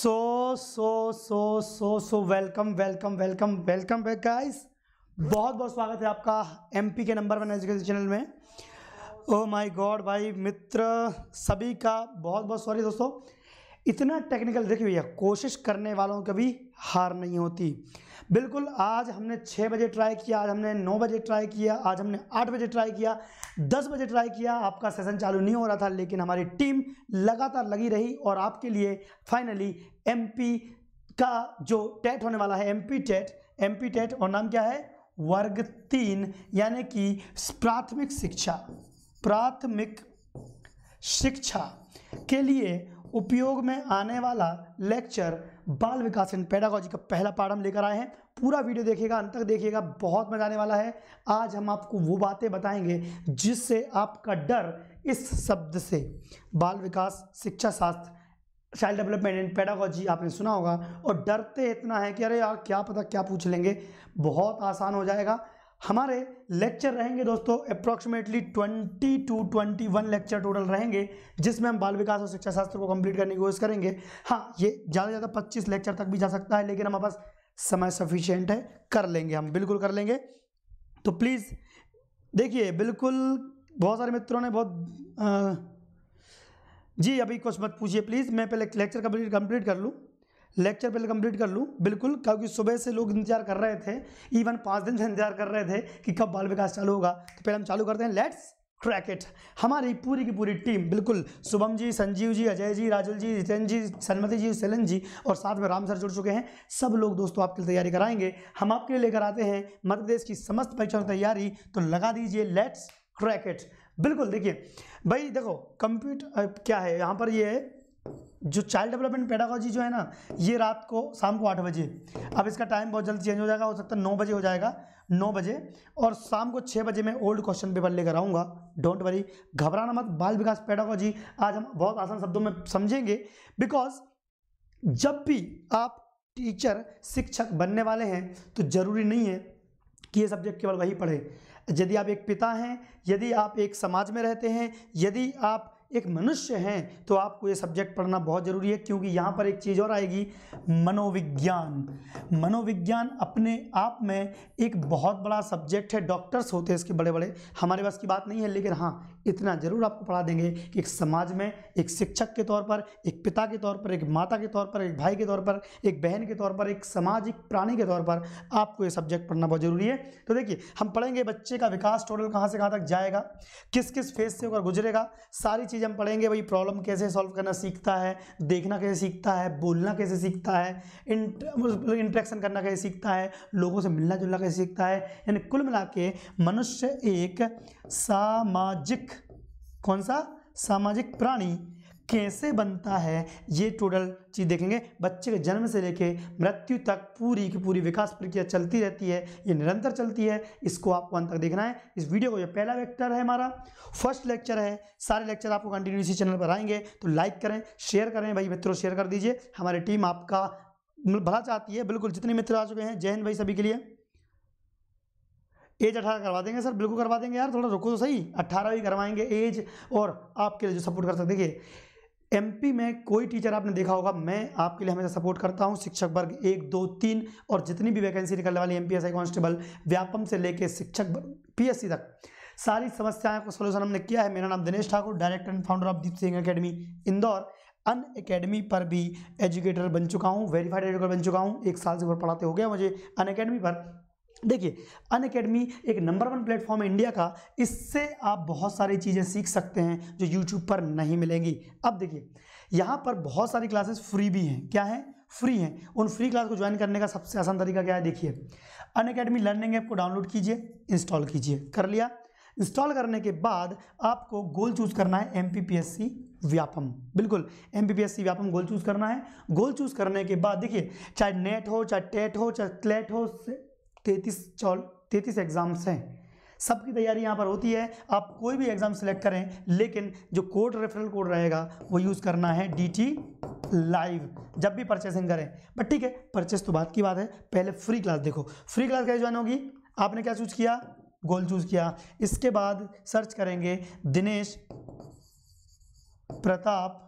So so so so so welcome welcome welcome welcome back guys बहुत बहुत स्वागत है आपका एमपी के नंबर वन एजुकेशन चैनल में। ओ माय गॉड भाई, मित्र, सभी का बहुत बहुत सॉरी दोस्तों। इतना टेक्निकल देखिए भैया, कोशिश करने वालों कभी हार नहीं होती। बिल्कुल, आज हमने छः बजे ट्राई किया, आज हमने नौ बजे ट्राई किया, आज हमने आठ बजे ट्राई किया, दस बजे ट्राई किया, आपका सेशन चालू नहीं हो रहा था, लेकिन हमारी टीम लगातार लगी रही और आपके लिए फाइनली एमपी का जो टेट होने वाला है एमपी टेट एमपी टेट और नाम क्या है? वर्ग तीन, यानी कि प्राथमिक शिक्षा प्राथमिक शिक्षा के लिए उपयोग में आने वाला लेक्चर बाल विकास एंड पेडागोजी का पहला पाठ हम लेकर आए हैं। पूरा वीडियो देखिएगा, अंत तक देखिएगा, बहुत मज़ा आने वाला है। आज हम आपको वो बातें बताएँगे जिससे आपका डर इस शब्द से, बाल विकास, शिक्षा शास्त्र चाइल्ड डेवलपमेंट एंड पेडागोजी आपने सुना होगा। और डरते इतना है कि अरे यार, क्या पता क्या पूछ लेंगे। बहुत आसान हो जाएगा। हमारे लेक्चर रहेंगे दोस्तों अप्रॉक्सीमेटली 20 टू 21 लेक्चर टोटल रहेंगे, जिसमें हम बाल विकास और शिक्षा शास्त्र को कंप्लीट करने की कोशिश करेंगे। हाँ ये ज़्यादा से ज़्यादा 25 लेक्चर तक भी जा सकता है, लेकिन हमारे पास समय सफिशियंट है कर लेंगे हम बिल्कुल कर लेंगे। तो प्लीज़ देखिए बिल्कुल बहुत सारे मित्रों ने बहुत आ, जी अभी कुछ मत पूछिए प्लीज़ मैं पहले लेक्चर कंप्लीट कंप्लीट कर लूँ। लेक्चर पहले कंप्लीट कर लूँ बिल्कुल क्योंकि सुबह से लोग इंतज़ार कर रहे थे इवन पाँच दिन से इंतज़ार कर रहे थे कि कब बाल विकास चालू होगा। तो पहले हम चालू करते हैं लेट्स क्रैकेट हमारी पूरी की पूरी टीम, बिल्कुल। शुभम जी, संजीव जी, अजय जी, राजुल जी, जितेंद्र जी, सन्मति जी, सेलन जी और साथ में राम सर जुड़ चुके हैं। सब लोग दोस्तों, आपके लिए तैयारी कराएँगे। हम आपके लिए लेकर आते हैं मध्य प्रदेश की समस्त परीक्षाओं की तैयारी। तो लगा दीजिए लेट्स क्रैकेट बिल्कुल, देखिए। भाई, देखो कंप्यूटर क्या है? यहाँ पर ये है। जो चाइल्ड डेवलपमेंट पेडागोजी जो है ना, ये रात को शाम को आठ बजे। अब इसका टाइम बहुत जल्द चेंज हो जाएगा, हो सकता है नौ बजे हो जाएगा, नौ बजे। और शाम को छः बजे मैं ओल्ड क्वेश्चन पेपर लेकर आऊँगा। डोंट वरी घबराना मत, बाल विकास पेडागोजी आज हम बहुत आसान शब्दों में समझेंगे। बिकॉज़ जब भी आप टीचर शिक्षक बनने वाले हैं तो ज़रूरी नहीं है कि ये सब्जेक्ट केवल वही पढ़े। यदि आप एक पिता हैं, यदि आप एक समाज में रहते हैं, यदि आप एक मनुष्य हैं तो आपको ये सब्जेक्ट पढ़ना बहुत ज़रूरी है, क्योंकि यहाँ पर एक चीज़ और आएगी, मनोविज्ञान। मनोविज्ञान अपने आप में एक बहुत बड़ा सब्जेक्ट है डॉक्टर्स होते हैं इसके बड़े बड़े हमारे पास की बात नहीं है, लेकिन हाँ इतना ज़रूर आपको पढ़ा देंगे कि एक समाज में एक शिक्षक के तौर पर, एक पिता के तौर पर, एक माता के तौर पर, एक भाई के तौर पर, एक बहन के तौर पर, एक सामाजिक प्राणी के तौर पर आपको ये सब्जेक्ट पढ़ना बहुत ज़रूरी है। तो देखिए, हम पढ़ेंगे बच्चे का विकास टोटल कहाँ से कहाँ तक जाएगा किस किस फ़ेज़ से होकर गुजरेगा, सारी चीज़ हम पढ़ेंगे भाई प्रॉब्लम कैसे सॉल्व करना सीखता है, देखना कैसे सीखता है, बोलना कैसे सीखता है इंट्रैक्शन करना कैसे सीखता है, लोगों से मिलना जुलना कैसे सीखता है, यानी कुल मिला के मनुष्य एक सामाजिक, कौन सा? सामाजिक प्राणी कैसे बनता है? ये टोटल चीज़ देखेंगे। बच्चे के जन्म से लेके मृत्यु तक पूरी की पूरी विकास प्रक्रिया चलती रहती है, ये निरंतर चलती है। इसको आपको अंत तक देखना है। इस वीडियो को ये पहला लेक्चर है हमारा। फ़र्स्ट लेक्चर है। सारे लेक्चर आपको कंटिन्यू इसी चैनल पर आएँगे। तो लाइक करें शेयर करें, भाई मित्रों शेयर कर दीजिए। हमारी टीम आपका भला चाहती है। बिल्कुल जितने मित्र आ चुके हैं, जय हिंद भाई सभी के लिए। एज अठारह करवा देंगे सर, बिल्कुल करवा देंगे यार, थोड़ा रुको तो सही। अट्ठारह भी करवाएँगे एज, और आपके लिए जो सपोर्ट कर सकते देखिए एमपी में कोई टीचर आपने देखा होगा, मैं आपके लिए हमेशा सपोर्ट करता हूँ, शिक्षक वर्ग एक, दो, तीन, और जितनी भी वैकेंसी निकलने वाली एम पी कांस्टेबल, व्यापम से लेके शिक्षक पीएससी तक, सारी समस्याएँ को सोल्यूशन हमने किया है। मेरा नाम Dinesh Thakur, director and founder of Deep Singh academy Indore. Unacademy पर भी एजुकेटर बन चुका हूँ वेरीफाइड एजुकेटर बन चुका हूँ। एक साल से ऊपर पढ़ाते हो गया मुझे, अन अकेडमी पर। देखिए, अन अकेडमी एक नंबर वन प्लेटफॉर्म है इंडिया का। इससे आप बहुत सारी चीज़ें सीख सकते हैं जो यूट्यूब पर नहीं मिलेंगी। अब देखिए, यहाँ पर बहुत सारी क्लासेस फ्री भी हैं। क्या है? फ्री हैं। उन फ्री क्लास को ज्वाइन करने का सबसे आसान तरीका क्या है? देखिए, अन अकेडमी लर्निंग ऐप को डाउनलोड कीजिए, इंस्टॉल कीजिए। कर लिया? इंस्टॉल करने के बाद आपको गोल चूज़ करना है M P P S C Vyapam. बिल्कुल M P P S C Vyapam goal choose करना है। गोल चूज़ करने के बाद देखिए, चाहे नेट हो, चाहे टेट हो, चाहे क्लेट हो तैतीस, चौल, तैतीस एग्ज़ाम्स हैं। सबकी तैयारी यहाँ पर होती है। आप कोई भी एग्ज़ाम सेलेक्ट करें, लेकिन जो कोड रेफरल कोड रहेगा, वो यूज़ करना है डी टी लाइव जब भी परचेसिंग करें। बट ठीक है परचेस तो बात की बात है। पहले फ्री क्लास देखो। फ्री क्लास कैसे ज्वाइन होगी? आपने क्या चूज़ किया? गोल चूज़ किया। इसके बाद सर्च करेंगे Dinesh Pratap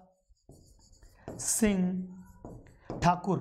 Singh Thakur.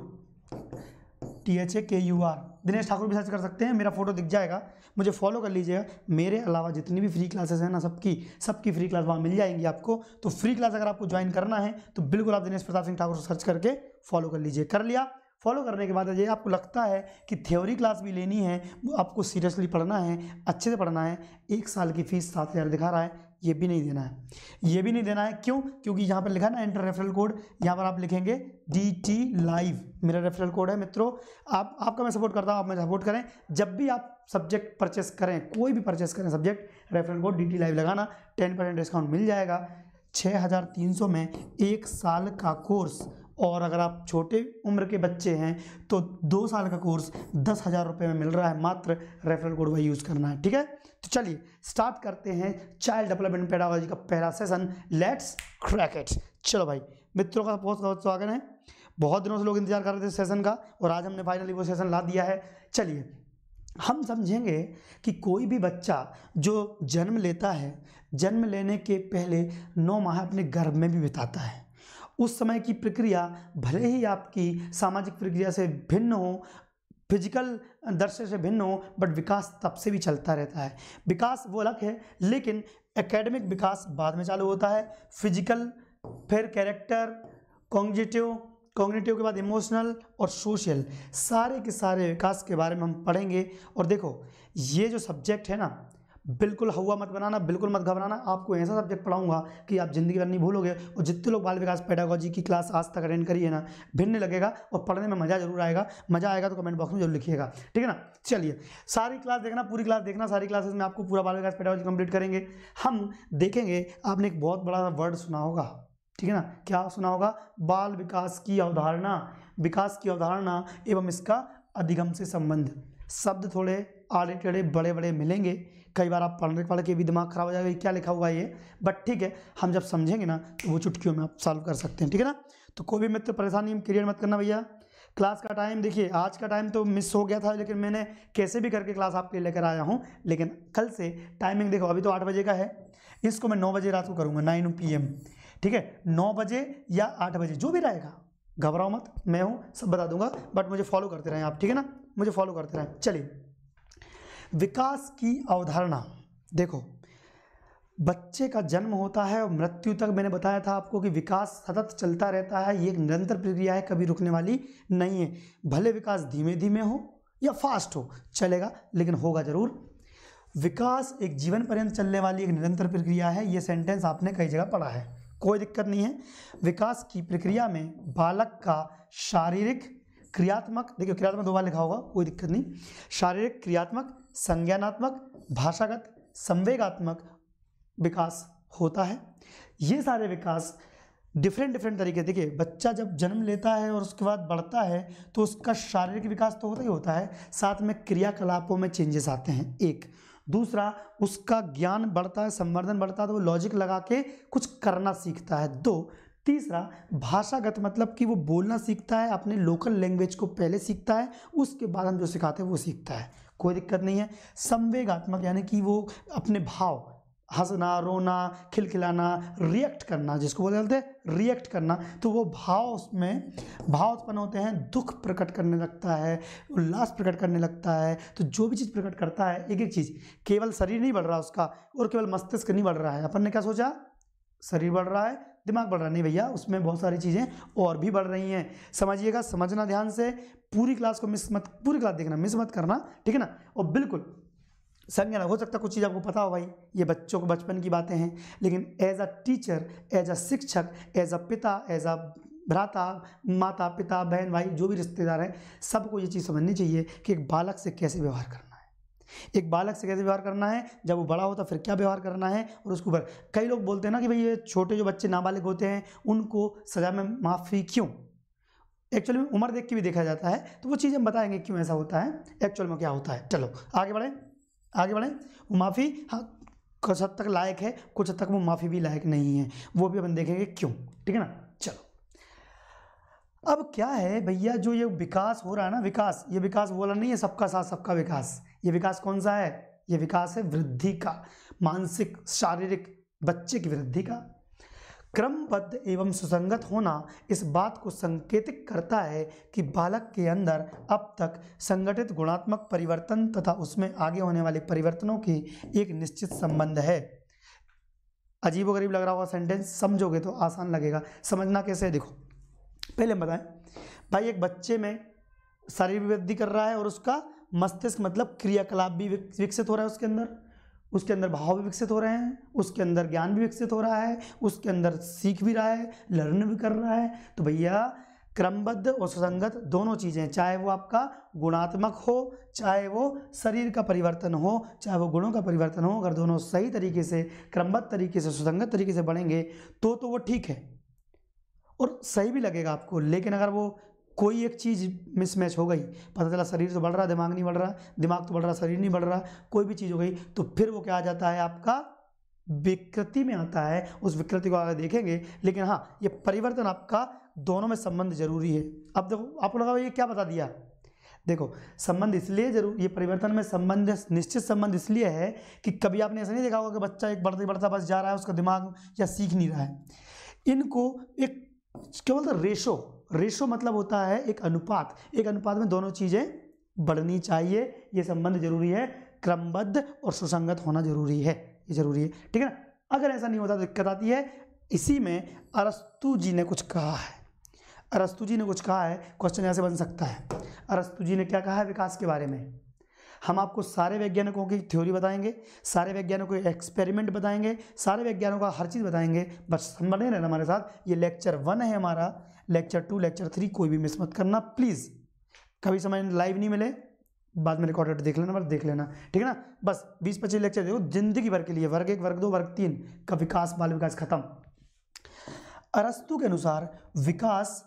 T H A K U R Dinesh Thakur भी सर्च कर सकते हैं, मेरा फ़ोटो दिख जाएगा। मुझे फॉलो कर लीजिएगा। मेरे अलावा जितनी भी फ्री क्लासेस हैं ना सबकी सबकी फ्री क्लास वहाँ मिल जाएँगी आपको। तो फ्री क्लास अगर आपको ज्वाइन करना है तो बिल्कुल आप दिनेश प्रताप सिंह ठाकुर सर्च करके फॉलो कर लीजिए। कर लिया। फॉलो करने के बाद ये आपको लगता है कि थ्योरी क्लास भी लेनी है, आपको सीरियसली पढ़ना है, अच्छे से पढ़ना है, एक साल की फ़ीस सात हज़ार दिखा रहा है। ये भी नहीं देना है। ये भी नहीं देना है, क्यों? क्योंकि यहाँ पर लिखा ना एंटर रेफरल कोड यहाँ पर आप लिखेंगे डी टी लाइव मेरा रेफरल कोड है मित्रों, आप, आपका मैं सपोर्ट करता हूँ, आप मैं सपोर्ट करें। जब भी आप सब्जेक्ट परचेस करें, कोई भी परचेस करें subject referral code D T live लगाना टेन परसेंट डिस्काउंट मिल जाएगा। छः हज़ार तीन सौ में एक साल का कोर्स और अगर आप छोटे उम्र के बच्चे हैं तो दो साल का कोर्स दस हज़ार रुपये में मिल रहा है, मात्र रेफरल कोड वही यूज़ करना है, ठीक है? तो चलिए स्टार्ट करते हैं चाइल्ड डेवलपमेंट पेडागोजी का पहला सेशन लेट्स क्रैक इट चलो भाई, मित्रों का बहुत बहुत स्वागत है। बहुत दिनों से लोग इंतज़ार कर रहे थे सेशन का, और आज हमने फाइनली वो सेशन ला दिया है। चलिए, हम समझेंगे कि कोई भी बच्चा जो जन्म लेता है, जन्म लेने के पहले नौ माह अपने गर्भ में भी बिताता है। उस समय की प्रक्रिया भले ही आपकी सामाजिक प्रक्रिया से भिन्न हो फ़िज़िकल दृश्य से भिन्न हो बट विकास तब से भी चलता रहता है। विकास वो अलग है, लेकिन एकेडमिक विकास बाद में चालू होता है। फ़िज़िकल फिर कैरेक्टर कॉन्जिटिव कॉग्निटिव के बाद इमोशनल और सोशल सारे के सारे विकास के बारे में हम पढ़ेंगे। और देखो, ये जो सब्जेक्ट है ना बिल्कुल हुआ मत बनाना, बिल्कुल मत घबराना। आपको ऐसा सब्जेक्ट पढ़ाऊँगा कि आप ज़िंदगी भर नहीं भूलोगे और जितने लोग बाल विकास पेडागोजी की क्लास आज तक अटेंड करिए ना, भिन्न लगेगा और पढ़ने में मज़ा ज़रूर आएगा। मज़ा आएगा तो कमेंट बॉक्स में ज़रूर लिखिएगा। ठीक है ना? चलिए, सारी क्लास देखना, पूरी क्लास देखना, सारी क्लासेस में आपको पूरा बाल विकास पेडागोजी कंप्लीट करेंगे। हम देखेंगे, आपने एक बहुत बड़ा वर्ड सुना होगा। ठीक है ना? क्या सुना होगा? बाल विकास की अवधारणा। विकास की अवधारणा एवं इसका अधिगम से संबंध। शब्द थोड़े आड़े टेढ़े बड़े बड़े मिलेंगे। कई बार आप पढ़ने पढ़ के भी दिमाग खराब हो जाएगा क्या लिखा हुआ है ये? बट ठीक है, हम जब समझेंगे ना तो वो चुटकियों में आप सॉल्व कर सकते हैं, ठीक है ना? तो कोई भी मित्र परेशानी क्रिएट मत करना भैया। क्लास का टाइम देखिए, आज का टाइम तो मिस हो गया था, लेकिन मैंने कैसे भी करके क्लास आपके लिए लेकर आया हूँ। लेकिन कल से टाइमिंग देखो, अभी तो आठ बजे का है। इसको मैं नौ बजे रात को करूँगा नाइन पी ठीक है? नौ बजे या आठ बजे, जो भी रहेगा। घबराओ मत, मैं हूँ, सब बता दूँगा बट मुझे फॉलो करते रहें आप, ठीक है ना? मुझे फॉलो करते रहें। चलिए। विकास की अवधारणा। देखो, बच्चे का जन्म होता है और मृत्यु तक मैंने बताया था आपको कि विकास सतत चलता रहता है, ये एक निरंतर प्रक्रिया है, कभी रुकने वाली नहीं है। भले विकास धीमे धीमे हो या फास्ट हो, चलेगा, लेकिन होगा ज़रूर। विकास एक जीवन पर्यंत चलने वाली एक निरंतर प्रक्रिया है, ये सेंटेंस आपने कई जगह पढ़ा है। कोई दिक्कत नहीं है। विकास की प्रक्रिया में बालक का शारीरिक क्रियात्मक, देखिए, क्रियात्मक दो बार लिखा होगा, कोई दिक्कत नहीं। शारीरिक क्रियात्मक संज्ञानात्मक, भाषागत, संवेगात्मक विकास होता है। ये सारे विकास डिफरेंट डिफरेंट तरीके, देखिए, बच्चा जब जन्म लेता है और उसके बाद बढ़ता है तो उसका शारीरिक विकास तो होता ही होता है, साथ में क्रियाकलापों में चेंजेस आते हैं, एक। दूसरा, उसका ज्ञान बढ़ता है, संवर्धन बढ़ता है तो वो लॉजिक लगा के कुछ करना सीखता है, दो। तीसरा, भाषागत मतलब कि वो बोलना सीखता है, अपने लोकल लैंग्वेज को पहले सीखता है, उसके बाद हम जो सिखाते हैं वो सीखता है। कोई दिक्कत नहीं है। संवेगात्मक, यानी कि वो अपने भाव, हंसना, रोना, खिलखिलाना रिएक्ट करना, जिसको बोले जाते हैं रिएक्ट करना तो वो भाव उसमें भाव उत्पन्न होते हैं, दुख प्रकट करने लगता है, उल्लास प्रकट करने लगता है तो जो भी चीज़ प्रकट करता है एक एक चीज़, केवल शरीर नहीं बढ़ रहा उसका, और केवल मस्तिष्क नहीं बढ़ रहा है। अपन ने क्या सोचा? शरीर बढ़ रहा है दिमाग बढ़ रहा नहीं भैया, उसमें बहुत सारी चीज़ें और भी बढ़ रही हैं। समझिएगा, समझना ध्यान से, पूरी क्लास को मिस मत, पूरी क्लास देखना मिस मत करना, ठीक है ना? और बिल्कुल संज्ञान हो सकता कुछ चीज़ आपको पता हो भाई, ये बच्चों को, बचपन की बातें हैं, लेकिन as a teacher as a शिक्षक एज अ पिता एज अ भ्राता, माता पिता, बहन भाई, जो भी रिश्तेदार हैं, सबको ये चीज़ समझनी चाहिए कि एक बालक से कैसे व्यवहार करना। एक बालक से कैसे व्यवहार करना है? जब वो बड़ा होता फिर क्या व्यवहार करना है? और उसके ऊपर कई लोग बोलते हैं ना कि भाई ये छोटे जो बच्चे नाबालिग होते हैं, उनको सज़ा में माफ़ी क्यों? एक्चुअली में उम्र देख के भी देखा जाता है तो वो चीज़ हम बताएँगे क्यों ऐसा होता है। एक्चुअल में क्या होता है? चलो, आगे बढ़ें आगे बढ़ें। माफ़ी हाँ कुछ हद तक लायक है, कुछ हद तक वो माफ़ी भी लायक नहीं है। वो भी अपन देखेंगे क्यों, ठीक है ना? चलो। अब क्या है भैया, जो ये विकास हो रहा है ना, विकास, ये विकास बोला नहीं है सबका साथ, सबका विकास। ये विकास कौन सा है? ये विकास है वृद्धि का, मानसिक, शारीरिक, बच्चे की वृद्धि का। क्रमबद्ध एवं सुसंगत होना इस बात को संकेतित करता है कि बालक के अंदर अब तक संगठित गुणात्मक परिवर्तन तथा उसमें आगे होने वाले परिवर्तनों की एक निश्चित संबंध है। अजीब गरीब लग रहा होगा सेंटेंस समझोगे तो आसान लगेगा। समझना कैसे है? देखो, पहले बताएँ। भाई, एक बच्चे में शारीरिक वृद्धि कर रहा है और उसका मस्तिष्क मतलब क्रियाकलाप भी विकसित हो रहा है उसके अंदर। उसके अंदर भाव भी विकसित हो रहे हैं, उसके अंदर ज्ञान भी विकसित हो रहा है, उसके अंदर सीख भी रहा है, लर्न भी कर रहा है। तो भैया, क्रमबद्ध और सुसंगत दोनों चीज़ें, चाहे वो आपका गुणात्मक हो, चाहे वो शरीर का परिवर्तन हो, चाहे वो गुणों का परिवर्तन हो, अगर दोनों सही तरीके से, क्रमबद्ध तरीके से, सुसंगत तरीके से बढ़ेंगे तो तो वो ठीक है। और सही भी लगेगा आपको, लेकिन अगर वो कोई एक चीज़ मिसमैच हो गई, पता चला शरीर तो बढ़ रहा, दिमाग नहीं बढ़ रहा, दिमाग तो बढ़ रहा, शरीर नहीं बढ़ रहा, कोई भी चीज़ हो गई तो फिर वो क्या आ जाता है आपका? विकृति में आता है। उस विकृति को आगे देखेंगे, लेकिन हाँ ये परिवर्तन आपका दोनों में संबंध ज़रूरी है। अब देखो आपको लगा ये क्या बता दिया? देखो, संबंध इसलिए ज़रूर, ये परिवर्तन में संबंध, निश्चित संबंध इसलिए है कि कभी आपने ऐसा नहीं देखा होगा कि बच्चा एक बढ़ते बढ़ता बस जा रहा है, उसका दिमाग या सीख नहीं रहा है। इनको एक, क्या बोलते रेशो रेशो मतलब होता है एक अनुपात। एक अनुपात में दोनों चीज़ें बढ़नी चाहिए। ये संबंध ज़रूरी है। क्रमबद्ध और सुसंगत होना ज़रूरी है। ये ज़रूरी है। ठीक है ना? अगर ऐसा नहीं होता तो दिक्कत आती है। इसी में अरस्तु जी ने कुछ कहा है। अरस्तु जी ने कुछ कहा है। क्वेश्चन यहाँ से बन सकता है। अरस्तु जी ने क्या कहा है विकास के बारे में? हम आपको सारे वैज्ञानिकों की थ्योरी बताएँगे। सारे वैज्ञानिकों के एक्सपेरिमेंट बताएँगे। सारे वैज्ञानिकों का हर चीज़ बताएँगे। बस बने रहना हमारे साथ? ये लेक्चर वन है हमारा। लेक्चर टू लेक्चर थ्री कोई भी मिस मत करना प्लीज़ कभी समय लाइव नहीं मिले, बाद में रिकॉर्डेड देख लेना, बस देख लेना। ठीक है ना? बस बीस पच्चीस लेक्चर देखो, ज़िंदगी भर के लिए, वर्ग एक, वर्ग दो, वर्ग तीन, का विकास, बाल विकास खत्म। अरस्तु के अनुसार, विकास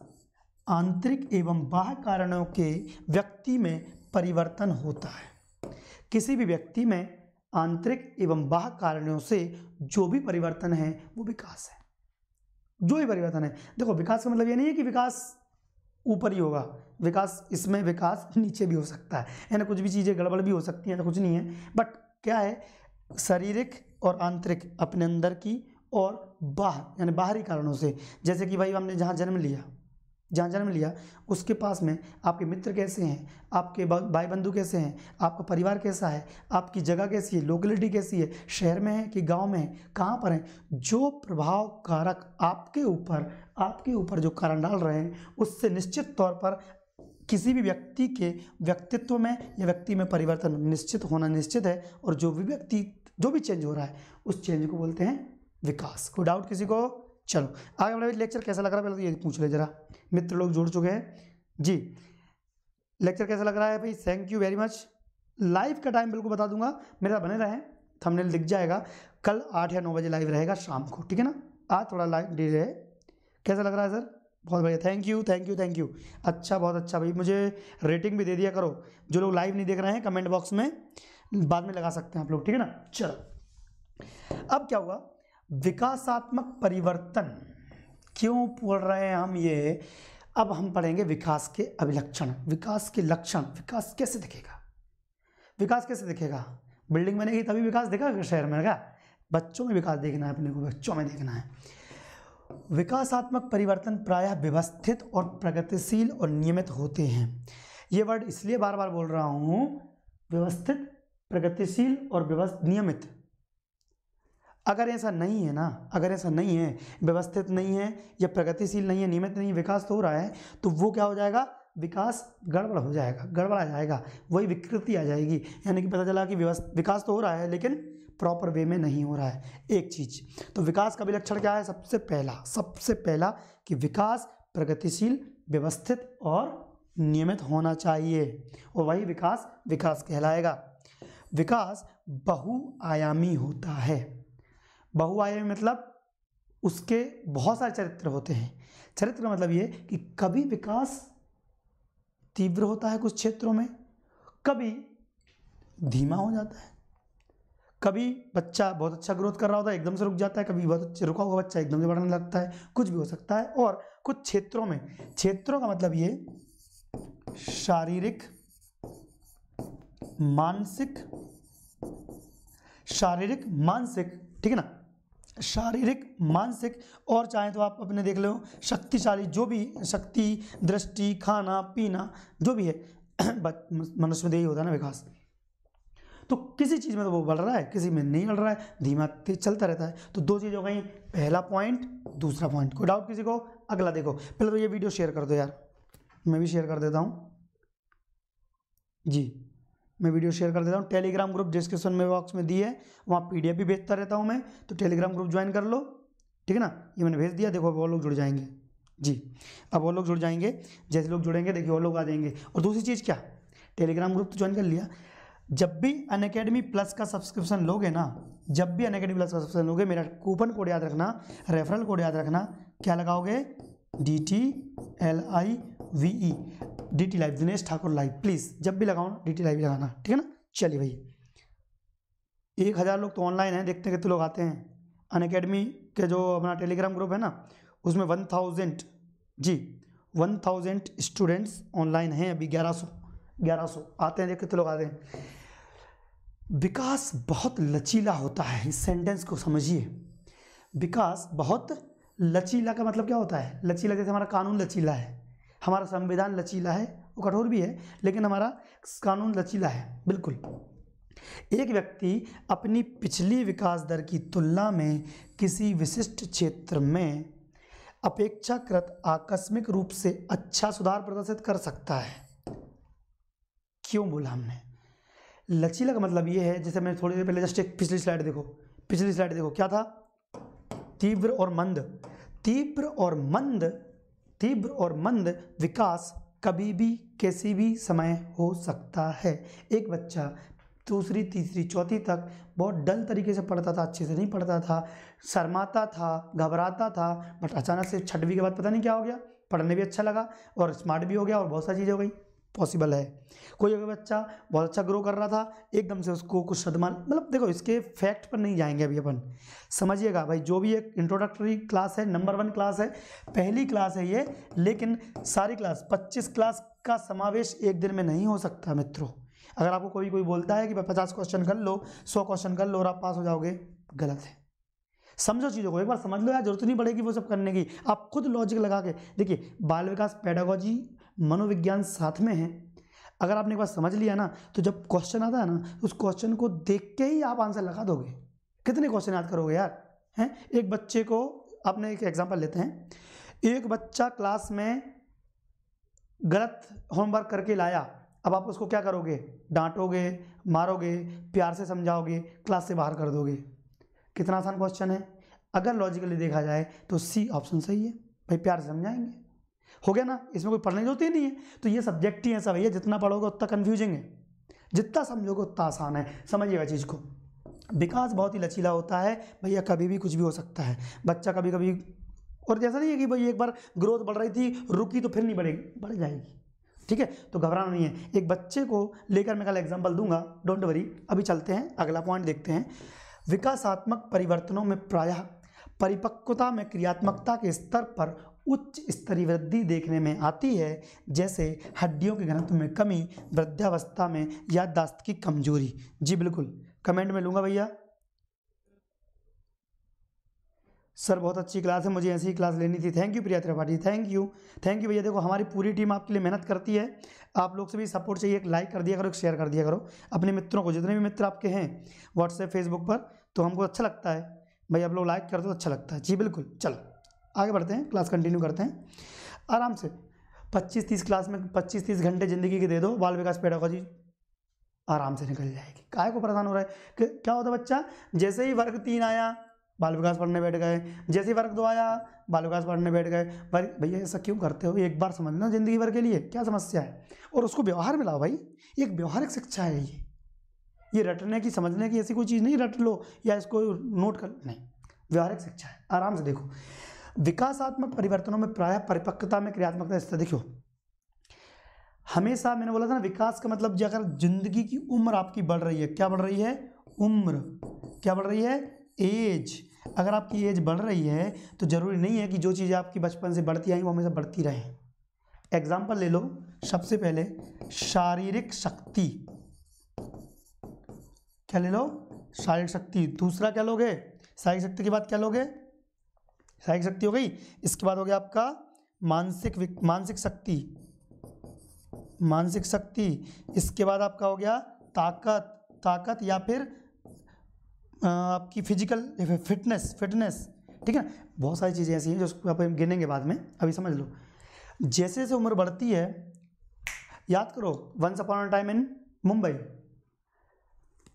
आंतरिक एवं बाह्य कारणों के व्यक्ति में परिवर्तन होता है। किसी भी व्यक्ति में आंतरिक एवं बाह्य कारणों से जो भी परिवर्तन है, वो विकास है। जो भी परिवर्तन है। देखो, विकास का मतलब ये नहीं है कि विकास ऊपर ही होगा। विकास इसमें विकास नीचे भी हो सकता है। यानी कुछ भी चीज़ें गड़बड़ भी हो सकती हैं तो कुछ नहीं है। बट क्या है, शारीरिक और आंतरिक अपने अंदर की और बाहर यानी बाहरी कारणों से। जैसे कि भाई हमने जहाँ जन्म लिया जहाँ जन्म लिया। उसके पास में आपके मित्र कैसे हैं? आपके भाई बंधु कैसे हैं? आपका परिवार कैसा है? आपकी जगह कैसी है? लोकेलिटी कैसी है? शहर में है कि गाँव में है? कहाँ पर है? जो प्रभाव कारक आपके ऊपर आपके ऊपर जो कारण डाल रहे हैं, उससे निश्चित तौर पर किसी भी व्यक्ति के व्यक्तित्व में या व्यक्ति में परिवर्तन निश्चित होना निश्चित है और जो भी व्यक्ति, जो भी चेंज हो रहा है, उस चेंज को बोलते हैं विकास। कोई डाउट किसी को? चलो, आगे बढ़े लेक्चर कैसा लग रहा है? पहले तो ये पूछ ले जरा। मित्र लोग जुड़ चुके हैं। जी लेक्चर कैसा लग रहा है भाई? Thank you very much live का टाइम बिल्कुल बता दूँगा। मेरा बने रहें। थंबनेल दिख जाएगा। कल आठ या नौ बजे लाइव रहेगा शाम को, ठीक है ना? आज थोड़ा लाइव डे है। कैसा लग रहा है सर बहुत बढ़िया। Thank you thank you thank you अच्छा बहुत अच्छा। भाई, मुझे रेटिंग भी दे दिया करो। जो लोग लाइव नहीं देख रहे हैं कमेंट बॉक्स में बाद में लगा सकते हैं आप लोग, ठीक है ना? चलो। अब क्या हुआ? विकासात्मक परिवर्तन। क्यों पढ़ रहे हैं हम ये? अब हम पढ़ेंगे विकास के अभिलक्षण। विकास के लक्षण। विकास कैसे दिखेगा? विकास कैसे दिखेगा? बिल्डिंग में बनेगी तभी विकास दिखेगा शहर में क्या बच्चों में विकास देखना है, अपने को बच्चों में देखना है। विकासात्मक परिवर्तन प्रायः व्यवस्थित और प्रगतिशील और नियमित होते हैं। ये वर्ड इसलिए बार बार बोल रहा हूँ, व्यवस्थित, प्रगतिशील और व्यवस्थ, नियमित। अगर ऐसा नहीं है ना, अगर ऐसा नहीं है, व्यवस्थित नहीं है या प्रगतिशील नहीं है, नियमित नहीं विकास तो हो रहा है तो वो क्या हो जाएगा? विकास गड़बड़ हो जाएगा, गड़बड़ आ जाएगा, वही विकृति आ जाएगी। यानी कि पता चला कि विकास तो हो रहा है, लेकिन प्रॉपर वे में नहीं हो रहा है। एक चीज़ तो विकास का विलक्षण क्या है? सबसे पहला सबसे पहला कि विकास प्रगतिशील, व्यवस्थित और नियमित होना चाहिए। और वही विकास विकास कहलाएगा। विकास बहुआयामी होता है। बहुआयामी मतलब उसके बहुत सारे चरित्र होते हैं। चरित्र मतलब ये कि कभी विकास तीव्र होता है कुछ क्षेत्रों में, कभी धीमा हो जाता है, कभी बच्चा बहुत अच्छा ग्रोथ कर रहा होता है, एकदम से रुक जाता है, कभी बहुत अच्छा रुका हुआ बच्चा एकदम से बढ़ने लगता है, कुछ भी हो सकता है और कुछ क्षेत्रों में। क्षेत्रों का मतलब ये शारीरिक, मानसिक शारीरिक, मानसिक, ठीक है ना? शारीरिक, मानसिक और चाहे तो आप अपने देख लो, शक्तिशाली जो भी, शक्ति, दृष्टि, खाना, पीना, जो भी है मनुष्य में यही होता है ना विकास। तो किसी चीज़ में तो वो बढ़ रहा है, किसी में नहीं बढ़ रहा है, धीमा चलता रहता है। तो दो चीज़ हो गई, पहला पॉइंट दूसरा पॉइंट कोई डाउट किसी को? अगला देखो। पहले तो ये वीडियो शेयर कर दो यार। मैं भी शेयर कर देता हूँ। जी। मैं वीडियो शेयर कर देता हूँ। टेलीग्राम ग्रुप डिस्क्रिप्शन में बॉक्स में दी है। वहाँ पी भी भेजता रहता हूँ मैं। तो टेलीग्राम ग्रुप ज्वाइन कर लो। ठीक है ना? ये मैंने भेज दिया। देखो वो लोग जुड़ जाएँगे। जी। अब वो लोग जुड़ जाएँगे। जैसे लोग जुड़ेंगे, देखिए वो लोग आ जाएँगे। और दूसरी चीज़ क्या? टेलीग्राम ग्रुप तो ज्वाइन कर लिया। जब भी अन अकेडमी प्लस का सब्सक्रिप्शन लोगे ना, जब भी अन अकेडमी प्लस का सब्सक्रिप्शन लोगे, मेरा कूपन कोड याद रखना रेफरल कोड याद रखना। क्या लगाओगे? D T L I V E D T live Dinesh Thakur live please जब भी लगाओ डी टी लाइव लगाना, ठीक है ना? चलिए भाई एक हज़ार लोग तो ऑनलाइन हैं, देखते हैं कितने लोग आते हैं। अन अकेडमी के जो अपना टेलीग्राम ग्रुप है ना, उसमें वन थाउज़ेंड जी वन थाउज़ेंड स्टूडेंट्स ऑनलाइन हैं अभी ग्यारह सौ ग्यारह सौ। आते हैं, देख कितने लोग आते हैं। विकास बहुत लचीला होता है, इस सेंटेंस को समझिए। विकास बहुत लचीला का मतलब क्या होता है? लचीला जैसे हमारा कानून लचीला है। हमारा संविधान लचीला है, वो कठोर भी है, लेकिन हमारा कानून लचीला है, बिल्कुल। एक व्यक्ति अपनी पिछली विकास दर की तुलना में किसी विशिष्ट क्षेत्र में अपेक्षाकृत आकस्मिक रूप से अच्छा सुधार प्रदर्शित कर सकता है। क्यों बोला हमने? लचीला का मतलब ये है, जैसे मैं थोड़ी देर पहले जस्ट एक पिछली स्लाइड देखो, पिछली स्लाइड देखो, क्या था? तीव्र और मंद, तीव्र और मंद तीव्र और मंद विकास कभी भी किसी भी समय हो सकता है। एक बच्चा दूसरी, तीसरी, चौथी तक बहुत डल तरीके से पढ़ता था, अच्छे से नहीं पढ़ता था, शर्माता था, घबराता था बट अचानक से छठवीं के बाद पता नहीं क्या हो गया, पढ़ने भी अच्छा लगा और स्मार्ट भी हो गया और बहुत सारी चीज़ें हो गई। पॉसिबल है। कोई अगर बच्चा बहुत अच्छा ग्रो कर रहा था, एकदम से उसको कुछ शतमान मतलब देखो इसके फैक्ट पर नहीं जाएँगे अभी अपन। समझिएगा भाई, जो भी एक इंट्रोडक्टरी क्लास है नंबर वन क्लास है, पहली क्लास है ये, लेकिन सारी क्लास पच्चीस क्लास का समावेश एक दिन में नहीं हो सकता मित्रों। अगर आपको कोई कोई बोलता है कि भाई पचास क्वेश्चन कर लो, सौ क्वेश्चन कर लो और आप पास हो जाओगे, गलत है। समझो चीज़ों को, एक बार समझ लो यार, ज़रूरत नहीं पड़ेगी वो सब करने की। आप खुद लॉजिक लगा के, देखिए, बाल विकास पैडागोजी मनोविज्ञान साथ में है। अगर आपने एक बार समझ लिया ना तो जब क्वेश्चन आता है ना, उस क्वेश्चन को देख के ही आप आंसर लगा दोगे। कितने क्वेश्चन याद करोगे यार, हैं? एक बच्चे को आपने एक एग्जांपल लेते हैं। एक बच्चा क्लास में गलत होमवर्क करके लाया, अब आप उसको क्या करोगे? डांटोगे, मारोगे, प्यार से समझाओगे क्लास से बाहर कर दोगे। कितना आसान क्वेश्चन है। अगर लॉजिकली देखा जाए तो सी ऑप्शन सही है। भाई प्यार से समझाएँगे। हो गया ना? इसमें कोई पढ़ने की ज़रूरत ही नहीं है। तो ये सब्जेक्ट ही ऐसा भैया, जितना पढ़ोगे उतना कन्फ्यूजिंग है। जितना समझोगे उतना आसान है। समझिएगा चीज़ को। विकास बहुत ही लचीला होता है। भैया, कभी भी कुछ भी हो सकता है। बच्चा कभी कभी और जैसा नहीं है कि भाई एक बार ग्रोथ बढ़ रही थी, रुकी तो फिर नहीं बढ़ेगी। बढ़ जाएगी। ठीक है? तो घबराना नहीं है। एक बच्चे को लेकर मैं कल एग्ज़ाम्पल दूँगा। डोंट वरी अभी चलते हैं। अगला पॉइंट देखते हैं। विकासात्मक परिवर्तनों में प्रायः परिपक्वता में क्रियात्मकता के स्तर पर उच्च स्तरीय वृद्धि देखने में आती है, जैसे हड्डियों के घनत्व में कमी, वृद्धावस्था में याददाश्त की कमज़ोरी। जी बिल्कुल। कमेंट में लूँगा भैया। सर, बहुत अच्छी क्लास है, मुझे ऐसी ही क्लास लेनी थी। Thank you Priya Tripathi. Thank you thank you भैया। देखो, हमारी पूरी टीम आपके लिए मेहनत करती है। आप लोग से भी सपोर्ट चाहिए, एक लाइक कर दिया करो, एक शेयर कर दिया करो। अपने मित्रों को, जितने भी मित्र आपके हैं व्हाट्सएप फेसबुक पर तो हमको अच्छा लगता है। भाई आप लोग लाइक करते तो अच्छा लगता है। जी बिल्कुल। चलो। आगे बढ़ते हैं क्लास कंटिन्यू करते हैं। आराम से पच्चीस तीस क्लास में पच्चीस तीस घंटे ज़िंदगी के दे दो, बाल विकास पेडागोजी आराम से निकल जाएगी। काय को परेशान हो रहा है? कि क्या होता बच्चा? जैसे ही वर्ग तीन आया, बाल विकास पढ़ने बैठ गए। जैसे ही वर्ग दो आया, बाल विकास पढ़ने बैठ गए। वर्ग भैया, ऐसा क्यों करते हो? एक बार समझना ज़िंदगी भर के लिए, क्या समस्या है? और उसको व्यवहार में लाओ भाई, एक व्यवहारिक शिक्षा है ये। ये रटने की, समझने की ऐसी कोई चीज़ नहीं, रट लो या इसको नोट कर, नहीं, व्यवहारिक शिक्षा है, आराम से देखो। विकासात्मक परिवर्तनों में प्राय परिपक्वता में क्रियात्मकता स्थिति देखो हमेशा मैंने बोला था ना, विकास का मतलब जो, अगर ज़िंदगी की उम्र आपकी बढ़ रही है, क्या बढ़ रही है? उम्र। क्या बढ़ रही है? एज। अगर आपकी एज बढ़ रही है तो ज़रूरी नहीं है कि जो चीज़ें आपकी बचपन से बढ़ती आई, वो हमेशा बढ़ती रहे। एग्ज़ाम्पल ले लो। सबसे पहले, शारीरिक शक्ति। क्या ले लो? शारीरिक शक्ति। दूसरा क्या लोगे? शारीरिक शक्ति के बाद क्या लोगे? शारीरिक शक्ति हो गई? इसके बाद हो गया आपका मानसिक मानसिक शक्ति। मानसिक शक्ति। इसके बाद आपका हो गया ताकत। ताकत या फिर आपकी फ़िज़िकल फिटनेस फिटनेस। ठीक है बहुत सारी चीज़ें ऐसी हैं जो आप गिनेंगे बाद में। अभी समझ लो। जैसे जैसे उम्र बढ़ती है, याद करो once upon time in Mumbai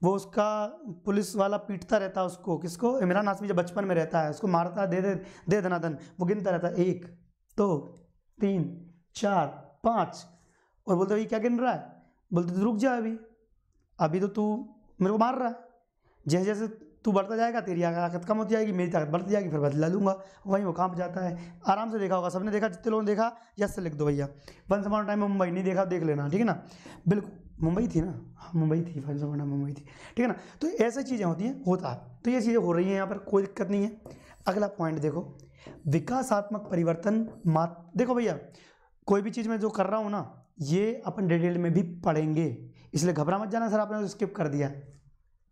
वो उसका पुलिस वाला पीटता रहता है उसको, किसको? इमरान हाशमी जब बचपन में रहता है, उसको मारता, दे दे दे धनाधन वो गिनता रहता है, एक, दो, तीन, चार, पाँच, और बोलते भाई क्या गिन रहा है? बोलते तो रुक जा अभी अभी तो तू मेरे को मार रहा है, जैसे जैसे तू बढ़ता जाएगा, तेरी ताकत कम होती जाएगी, मेरी ताकत बढ़ती जाएगी, फिर बदला लूँगा, वहीं वो काँप जाता है, आराम से देखा होगा, सबने देखा, जितने लोगों ने देखा, यस से लिख दो भैया वन समाउंट टाइम मुंबई, नहीं देखा, देख लेना, ठीक है ना? बिल्कुल मुंबई थी ना? हाँ मुंबई थी वन समाउंट मुंबई थी। ठीक है ना? तो ऐसी चीज़ें होती हैं, होता है। तो ये चीज़ें हो रही हैं, यहाँ पर कोई दिक्कत नहीं है। अगला पॉइंट देखो। विकासात्मक परिवर्तन मात, देखो भैया, कोई भी चीज़ मैं जो कर रहा हूँ ना, ये अपन डिटेल में भी पढ़ेंगे। इसलिए घबरा मत जाना सर, आपने स्किप कर दिया।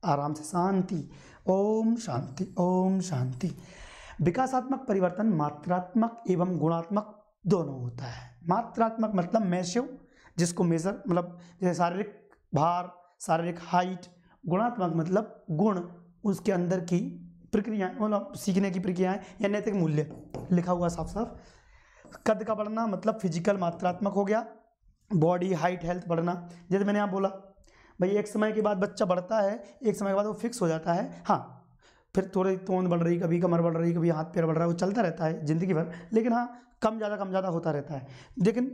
आराम से शांति। ओम शांति ओम शांति। विकासात्मक परिवर्तन मात्रात्मक एवं गुणात्मक दोनों होता है। मात्रात्मक मतलब मैशिव जिसको मेजर मतलब जैसे शारीरिक भार, शारीरिक हाइट गुणात्मक मतलब गुण, उसके अंदर की प्रक्रियाएँ मतलब सीखने की प्रक्रियाएँ, या नैतिक मूल्य, लिखा हुआ साफ़ साफ़। कद का बढ़ना मतलब फ़िज़िकल मात्रात्मक हो गया। बॉडी हाइट हेल्थ बढ़ना। जैसे मैंने यहाँ बोला, भाई एक समय के बाद बच्चा बढ़ता है, एक समय के बाद वो फिक्स हो जाता है। हाँ फिर थोड़ी तोंद बढ़ रही, कभी कमर बढ़ रही, कभी हाथ पैर बढ़ रहा है, वो चलता रहता है ज़िंदगी भर। लेकिन हाँ कम ज़्यादा कम ज़्यादा होता रहता है। लेकिन,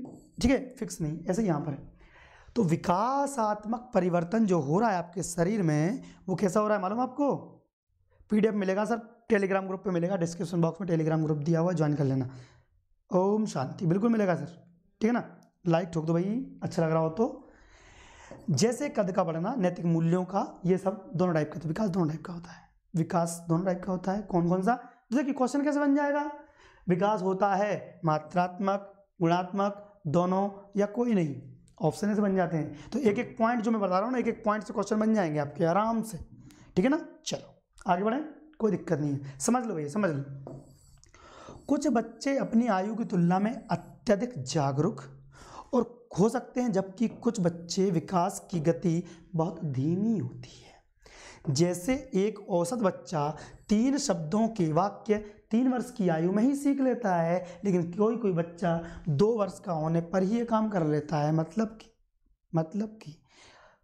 ठीक है फिक्स नहीं, ऐसे यहाँ पर है। तो विकासात्मक परिवर्तन जो हो रहा है आपके शरीर में, वो कैसा हो रहा है मालूम आपको? पीडीएफ मिलेगा सर, टेलीग्राम ग्रुप पे मिलेगा डिस्क्रिप्शन बॉक्स में टेलीग्राम ग्रुप दिया हुआ ज्वाइन कर लेना। ओम शांति, बिल्कुल मिलेगा सर, ठीक है ना? लाइक ठोक दो भाई अच्छा लग रहा हो तो। जैसे कद का बढ़ना, नैतिक मूल्यों का, ये सब दोनों टाइप का तो विकास दोनों टाइप का होता है। विकास दोनों टाइप का होता है कौन कौन सा कि क्वेश्चन कैसे बन जाएगा? विकास होता है। मात्रात्मक, गुणात्मक, दोनों या कोई नहीं। ऑप्शन से बन जाते हैं। तो एक एक पॉइंट जो मैं बता रहा हूँ ना, एक एक पॉइंट से क्वेश्चन बन जाएँगे आपके आराम से। ठीक है ना? चलो, आगे बढ़ें। कोई दिक्कत नहीं है। समझ लो भैया, समझ लो। कुछ बच्चे अपनी आयु की तुलना में अत्यधिक जागरूक और हो सकते हैं, जबकि कुछ बच्चे विकास की गति बहुत धीमी होती है। जैसे एक औसत बच्चा तीन शब्दों के वाक्य तीन वर्ष की आयु में ही सीख लेता है, लेकिन कोई कोई बच्चा दो वर्ष का होने पर ही ये काम कर लेता है। मतलब कि मतलब कि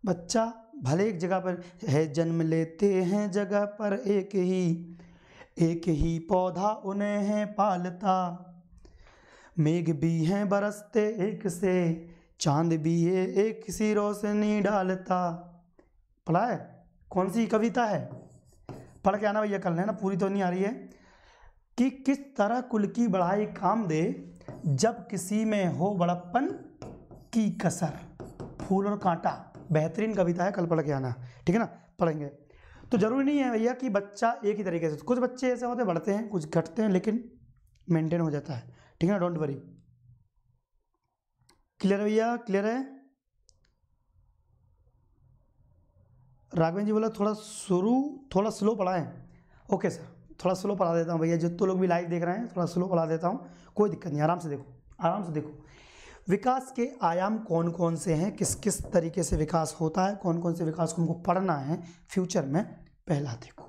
बच्चा भले एक जगह पर है, जन्म लेते हैं जगह पर एक ही एक ही पौधा उन्हें है पालता। मेघ भी हैं बरसते एक से, चाँद भी है एक सी रोशनी डालता। पढ़ा है? कौन सी कविता है? पढ़ के आना भैया कल लेना, पूरी तो नहीं आ रही है। कि किस तरह कुल की बढ़ाई काम दे, जब किसी में हो बड़प्पन की कसर। फूल और कांटा, बेहतरीन कविता है, कल पढ़ के आना। ठीक है ना? पढ़ेंगे। तो ज़रूरी नहीं है भैया कि बच्चा एक ही तरीके से, कुछ बच्चे ऐसे होते बढ़ते हैं, कुछ घटते हैं, लेकिन मेंटेन हो जाता है। ठीक है ना? डोंट वरी क्लियर भैया? क्लियर है? राघवेंद्र जी बोला, थोड़ा शुरू, थोड़ा स्लो पढ़ाएँ. ओके सर थोड़ा स्लो पढ़ा देता हूँ भैया। जितने लोग भी लाइव देख रहे हैं, थोड़ा स्लो पढ़ा देता हूँ। कोई दिक्कत नहीं, आराम से देखो, आराम से देखो। विकास के आयाम कौन कौन से हैं? किस किस तरीके से विकास होता है? कौन कौन से विकास को हमको पढ़ना है? फ्यूचर में पहला देखो।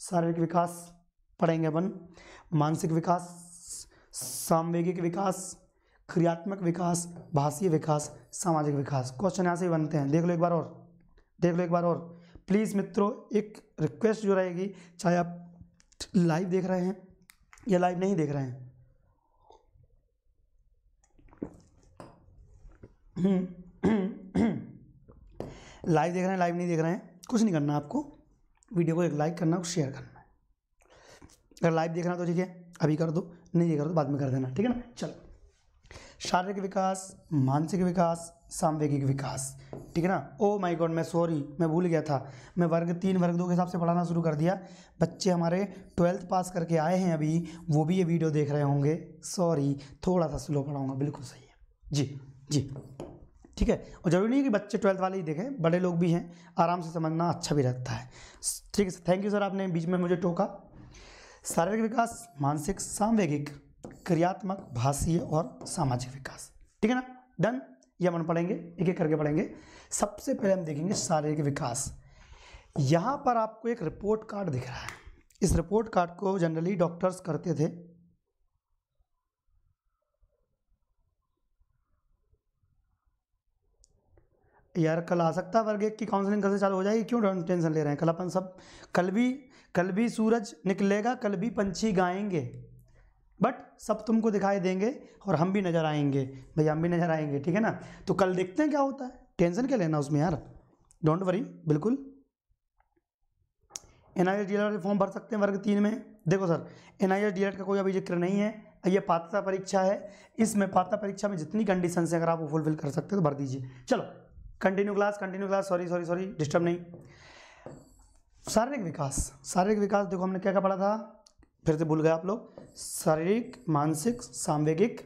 शारीरिक विकास, पढ़ेंगे अपन। मानसिक विकास, सामवेगिक विकास, क्रियात्मक विकास, भाषीय विकास, सामाजिक विकास। क्वेश्चन यहाँ से बनते हैं। देख लो एक बार और। देख लो एक बार और। प्लीज़ मित्रों, एक रिक्वेस्ट जो रहेगी, चाहे आप लाइव देख रहे हैं या लाइव नहीं देख रहे हैं। लाइव देख रहे हैं लाइव नहीं देख रहे हैं, कुछ नहीं करना आपको। वीडियो को एक लाइक करना और शेयर करना। है अगर लाइव देखना तो ठीक है, अभी कर दो, नहीं देगा तो बाद में कर देना, ठीक है ना? चलो। शारीरिक विकास, मानसिक विकास सामवेगिक विकास। ठीक है ना? ओ माय गॉड मैं सॉरी मैं भूल गया था। मैं वर्ग तीन, वर्ग दो के हिसाब से पढ़ाना शुरू कर दिया। बच्चे हमारे ट्वेल्थ पास करके आए हैं अभी, वो भी ये वीडियो देख रहे होंगे। सॉरी थोड़ा सा स्लो पढ़ाऊँगा, बिल्कुल सही है। जी जी। ठीक है? और ज़रूरी नहीं है कि बच्चे ट्वेल्थ वाले ही देखें, बड़े लोग भी हैं, आराम से समझना अच्छा भी रहता है। ठीक है थैंक यू सर आपने बीच में मुझे टोका। शारीरिक विकास, मानसिक सामवेगिक क्रियात्मक, भाषीय और सामाजिक विकास। ठीक है ना? डन ये अपन पढ़ेंगे एक एक करके पढ़ेंगे। सबसे पहले हम देखेंगे शारीरिक विकास। यहाँ पर आपको एक रिपोर्ट कार्ड दिख रहा है। इस रिपोर्ट कार्ड को जनरली डॉक्टर्स करते थे। यार, कल आ सकता वर्ग एक की काउंसलिंग कल से चालू हो जाएगी? क्यों टेंशन ले रहे हैं? कल अपन सब, कल भी कल भी सूरज निकलेगा, कल भी पंछी गाएँगे। बट सब तुमको दिखाई देंगे और हम भी नज़र आएँगे। भाई हम भी नज़र आएँगे, ठीक है ना? तो कल देखते हैं क्या होता है। टेंशन क्या लेना उसमें यार? डोंट वरी बिल्कुल। एन आई फॉर्म भर सकते हैं वर्ग तीन में। देखो सर एन आई का कोई अभी ज़िक्र नहीं है। ये पात्रता परीक्षा है। इसमें पात्रता परीक्षा में जितनी कंडीशन है, अगर आप वो फुलफिल कर सकते हो तो भर दीजिए। चलो continue class continue class sorry sorry sorry disturb नहीं। शारीरिक विकास शारीरिक विकास, देखो हमने क्या क्या पढ़ा था? फिर से भूल गए आप लोग। शारीरिक, मानसिक, सांवेगिक,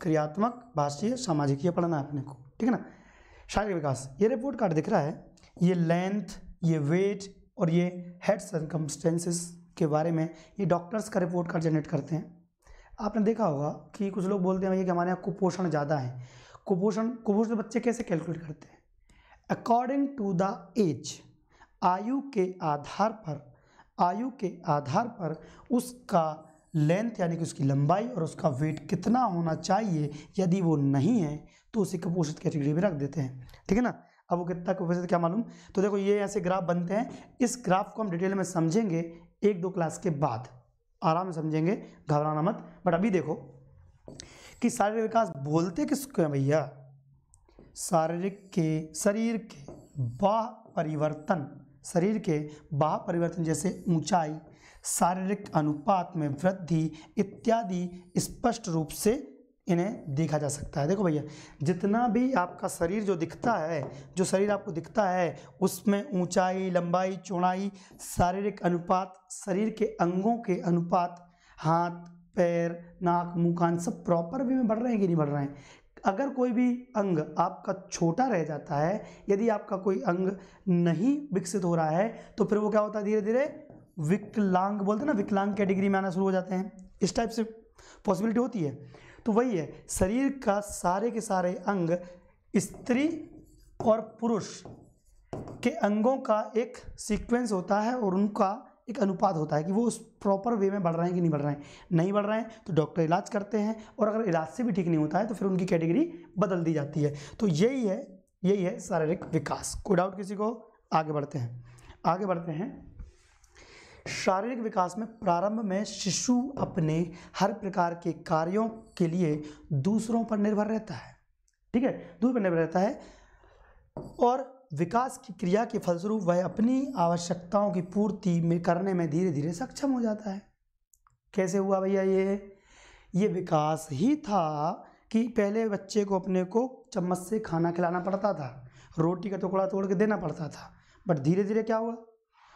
क्रियात्मक, भाषीय, सामाजिक, ये पढ़ना है अपने को, ठीक है ना? शारीरिक विकास, ये रिपोर्ट कार्ड दिख रहा है। ये लेंथ ये वेट और ये हेड सरकमस्टेंसेस के बारे में ये डॉक्टर्स का रिपोर्ट कार्ड जनरेट करते हैं। आपने देखा होगा कि कुछ लोग बोलते हैं भैया कि हमारे यहाँ कुपोषण ज़्यादा है। कुपोषण कुपोषण बच्चे कैसे कैलकुलेट करते हैं? अकॉर्डिंग टू द एज आयु के आधार पर आयु के आधार पर उसका लेंथ यानी कि उसकी लंबाई और उसका वेट कितना होना चाहिए, यदि वो नहीं है तो उसे कुपोषित कैटेगरी में रख देते हैं। ठीक है ना? अब वो कितना कुपोषित क्या मालूम? तो देखो, ये ऐसे ग्राफ बनते हैं। इस ग्राफ को हम डिटेल में समझेंगे एक दो क्लास के बाद। आराम से समझेंगे, घबराना मत। बट अभी देखो कि शारीरिक विकास बोलते किसको हैं भैया? शारीरिक के, शरीर के बाह परिवर्तन। शरीर के बाह परिवर्तन जैसे ऊंचाई, शारीरिक अनुपात में वृद्धि इत्यादि स्पष्ट रूप से इन्हें देखा जा सकता है। देखो भैया, जितना भी आपका शरीर जो दिखता है, जो शरीर आपको दिखता है, उसमें ऊंचाई, लंबाई, चौड़ाई, शारीरिक अनुपात, शरीर के अंगों के अनुपात, हाथ, पैर, नाक, मुँह, कान, सब प्रॉपर वे में बढ़ रहे हैं कि नहीं बढ़ रहे हैं? अगर कोई भी अंग आपका छोटा रह जाता है, यदि आपका कोई अंग नहीं विकसित हो रहा है तो फिर वो क्या होता है धीरे धीरे विकलांग बोलते हैं ना, विकलांग कैटेगरी में आना शुरू हो जाते हैं। इस टाइप से पॉसिबिलिटी होती है। तो वही है, शरीर का सारे के सारे अंग स्त्री और पुरुष के अंगों का एक सीक्वेंस होता है और उनका एक अनुपात होता है कि वो उस प्रॉपर वे में बढ़ रहे हैं कि नहीं बढ़ रहे हैं। नहीं बढ़ रहे हैं तो डॉक्टर इलाज करते हैं और अगर इलाज से भी ठीक नहीं होता है तो फिर उनकी कैटेगरी बदल दी जाती है। तो यही है यही है शारीरिक विकास। कोई डाउट किसी को? आगे बढ़ते हैं। आगे बढ़ते हैं। शारीरिक विकास में प्रारंभ में शिशु अपने हर प्रकार के कार्यों के लिए दूसरों पर निर्भर रहता है। ठीक है? दूसरों पर निर्भर रहता है और विकास की क्रिया के फलस्वरूप वह अपनी आवश्यकताओं की पूर्ति में करने में धीरे धीरे सक्षम हो जाता है। कैसे हुआ भैया ये? ये विकास ही था कि पहले बच्चे को अपने को चम्मच से खाना खिलाना पड़ता था, रोटी का टुकड़ा तोड़ के देना पड़ता था, बट धीरे धीरे क्या हुआ?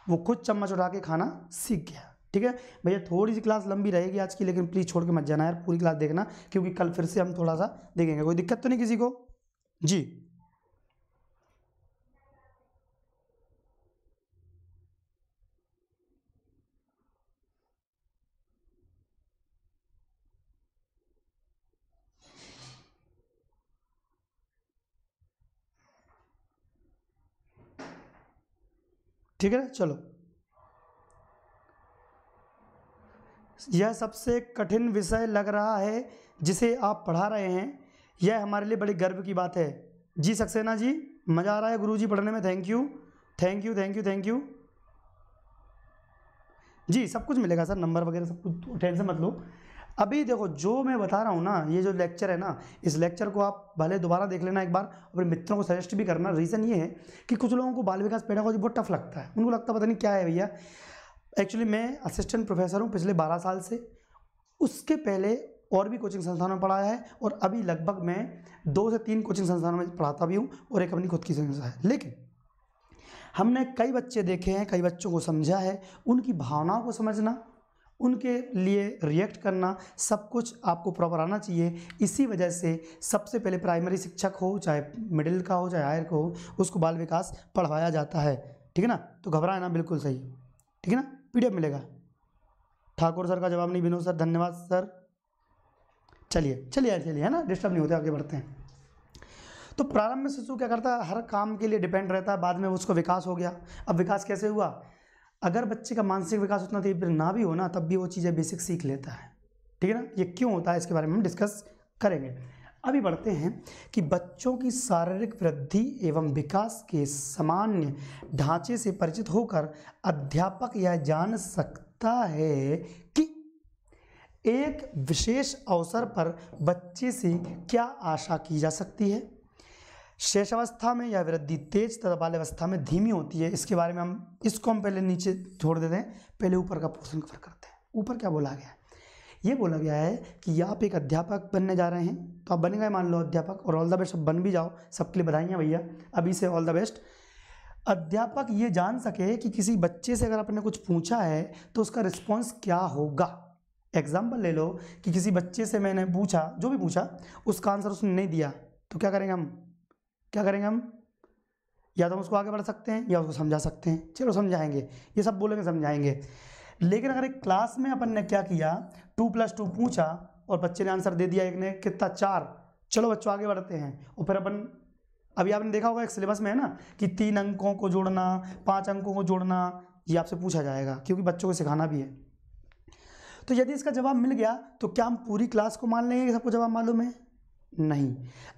वो खुद चम्मच उठा के खाना सीख गया। ठीक है? भैया थोड़ी सी क्लास लंबी रहेगी आज की, लेकिन प्लीज़ छोड़ के मत जाना यार, पूरी क्लास देखना, क्योंकि कल फिर से हम थोड़ा सा देखेंगे, कोई दिक्कत तो नहीं किसी को? जी। ठीक है ना? चलो। यह सबसे कठिन विषय लग रहा है जिसे आप पढ़ा रहे हैं। यह हमारे लिए बड़ी गर्व की बात है। जी सक्सेना जी, मज़ा आ रहा है गुरुजी पढ़ने में। Thank you thank you thank you thank you जी, सब कुछ मिलेगा सर। नंबर वगैरह सब कुछ टेंशन मत लो। अभी देखो, जो मैं बता रहा हूँ ना, ये जो लेक्चर है ना, इस लेक्चर को आप भले दोबारा देख लेना एक बार, अपने मित्रों को सजेस्ट भी करना। रीज़न ये है कि कुछ लोगों को बाल विकास पेडागोजी बहुत टफ लगता है। उनको लगता पता नहीं क्या है भैया। एक्चुअली मैं असिस्टेंट प्रोफेसर हूँ पिछले बारह साल से। उसके पहले और भी कोचिंग संस्थानों में पढ़ाया है और अभी लगभग मैं दो से तीन कोचिंग संस्थानों में पढ़ाता भी हूँ और एक अपनी खुद की संस्था है। लेकिन हमने कई बच्चे देखे हैं, कई बच्चों को समझा है। उनकी भावनाओं को समझना उनके लिए रिएक्ट करना, सब कुछ आपको प्रॉपर आना चाहिए। इसी वजह से सबसे पहले प्राइमरी शिक्षक हो, चाहे मिडिल का हो, चाहे हायर का हो, उसको बाल विकास पढ़वाया जाता है। ठीक है ना? तो घबराए ना, बिल्कुल सही। ठीक है ना? पीडीएफ मिलेगा। ठाकुर सर का जवाब नहीं, विनोद सर, धन्यवाद सर। चलिए चलिए यार, चलिए, है ना? डिस्टर्ब नहीं होते, आगे बढ़ते हैं। तो प्रारंभ में शिशु क्या करता है? हर काम के लिए डिपेंड रहता है, बाद में उसको विकास हो गया। अब विकास कैसे हुआ? अगर बच्चे का मानसिक विकास उतना तीव्र ना भी हो ना, तब भी वो चीज़ें बेसिक सीख लेता है। ठीक है ना? ये क्यों होता है इसके बारे में हम डिस्कस करेंगे। अभी बढ़ते हैं कि बच्चों की शारीरिक वृद्धि एवं विकास के सामान्य ढांचे से परिचित होकर अध्यापक यह जान सकता है कि एक विशेष अवसर पर बच्चे से क्या आशा की जा सकती है। शेष अवस्था में यह वृद्धि तेज तथा बाल्यावस्था में धीमी होती है, इसके बारे में हम इसको हम पहले नीचे छोड़ देते हैं। पहले ऊपर का पोर्सन कवर करते हैं। ऊपर क्या बोला गया है? ये बोला गया है कि आप एक अध्यापक बनने जा रहे हैं। तो आप बने गए मान लो अध्यापक और ऑल द बेस्ट अब बन भी जाओ। सबके लिए बधाइयाँ भैया। अभी से ऑल द बेस्ट अध्यापक ये जान सके कि किसी बच्चे से अगर आपने कुछ पूछा है तो उसका रिस्पॉन्स क्या होगा? एग्ज़ाम्पल ले लो कि किसी बच्चे से मैंने पूछा, जो भी पूछा, उसका आंसर उसने नहीं दिया तो क्या करेंगे हम? क्या करेंगे हम? या तो हम उसको आगे बढ़ सकते हैं, या उसको समझा सकते हैं। चलो समझाएँगे, ये सब बोलेंगे, समझाएँगे। लेकिन अगर एक क्लास में अपन ने क्या किया टू प्लस टू पूछा, और बच्चे ने आंसर दे दिया एक ने, कितना? चार। चलो बच्चों, आगे बढ़ते हैं। और फिर अपन, अभी आपने देखा होगा एक सिलेबस में है ना, कि तीन अंकों को जोड़ना, पाँच अंकों को जोड़ना, ये आपसे पूछा जाएगा, क्योंकि बच्चों को सिखाना भी है। तो यदि इसका जवाब मिल गया तो क्या हम पूरी क्लास को मान लेंगे सबको जवाब मालूम है? नहीं।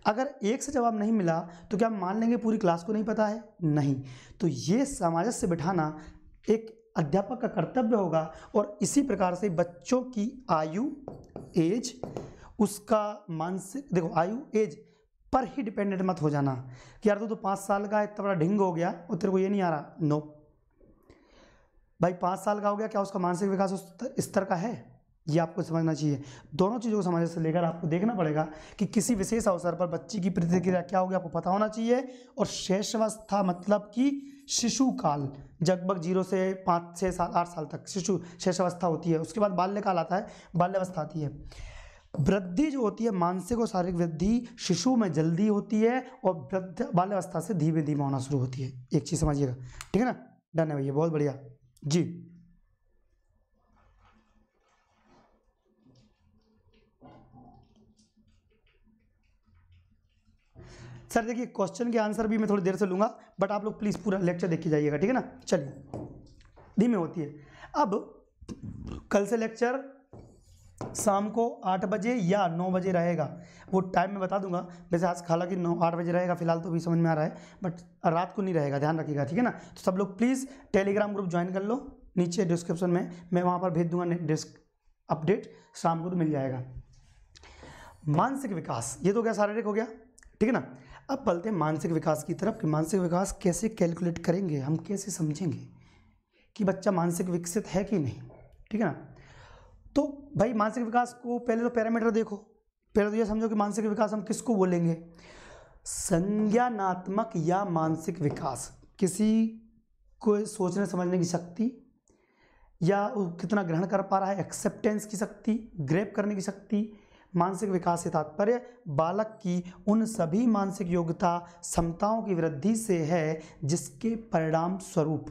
अगर एक से जवाब नहीं मिला तो क्या मान लेंगे पूरी क्लास को नहीं पता है? नहीं। तो ये सामंजस्य बिठाना एक अध्यापक का कर्तव्य होगा और इसी प्रकार से बच्चों की आयु, एज, उसका मानसिक, देखो, आयु, एज पर ही डिपेंडेंट मत हो जाना कि यार तू तो पाँच साल का इतना बड़ा ढिंग हो गया और तेरे को ये नहीं आ रहा। नो भाई, पाँच साल का हो गया, क्या उसका मानसिक विकास उस स्तर का है? ये आपको समझना चाहिए। दोनों चीज़ों को समझने से लेकर आपको देखना पड़ेगा कि किसी विशेष अवसर पर बच्चे की प्रतिक्रिया क्या होगी, आपको पता होना चाहिए। और शेषवस्था मतलब कि शिशु काल लगभग ज़ीरो से पाँच छः साल आठ साल तक शिशु शेषावस्था होती है। उसके बाद बाल्यकाल आता है, बाल्यावस्था आती है। वृद्धि जो होती है, मानसिक और शारीरिक वृद्धि शिशु में जल्दी होती है और वृद्ध बाल्यावस्था से धीमे धीमे होना शुरू होती है। एक चीज़ समझिएगा। ठीक है ना? डन है भैया, बहुत बढ़िया। जी। सर देखिए क्वेश्चन के आंसर भी मैं थोड़ी देर से लूँगा बट आप लोग प्लीज़ पूरा लेक्चर देख के जाइएगा, ठीक है ना? चलिए, धीमे होती है। अब, कल से लेक्चर शाम को आठ बजे या नौ बजे रहेगा, वो टाइम मैं बता दूँगा। वैसे आज हालाँकि नौ, आठ बजे रहेगा, फ़िलहाल तो भी समझ में आ रहा है बट रात को नहीं रहेगा, ध्यान रखिएगा, ठीक है ना? तो सब लोग प्लीज़ टेलीग्राम ग्रुप ज्वाइन कर लो, नीचे डिस्क्रिप्शन में, मैं वहाँ पर भेज दूँगा डिस्क अपडेट शाम को तो मिल जाएगा। मानसिक विकास, ये तो क्या शारीरिक हो गया, ठीक है ना? अब पलते हैं मानसिक विकास की तरफ़ कि मानसिक विकास कैसे कैलकुलेट करेंगे, हम कैसे समझेंगे कि बच्चा मानसिक विकसित है कि नहीं, ठीक है ना? तो भाई मानसिक विकास को पहले तो पैरामीटर देखो। पहले तो ये समझो कि मानसिक विकास हम किसको बोलेंगे? संज्ञानात्मक या मानसिक विकास। किसी को सोचने समझने की शक्ति या वो कितना ग्रहण कर पा रहा है एक्सेप्टेंस की शक्ति ग्रेप करने की शक्ति मानसिक विकास से तात्पर्य, बालक की उन सभी मानसिक योग्यता क्षमताओं की वृद्धि से है जिसके परिणाम स्वरूप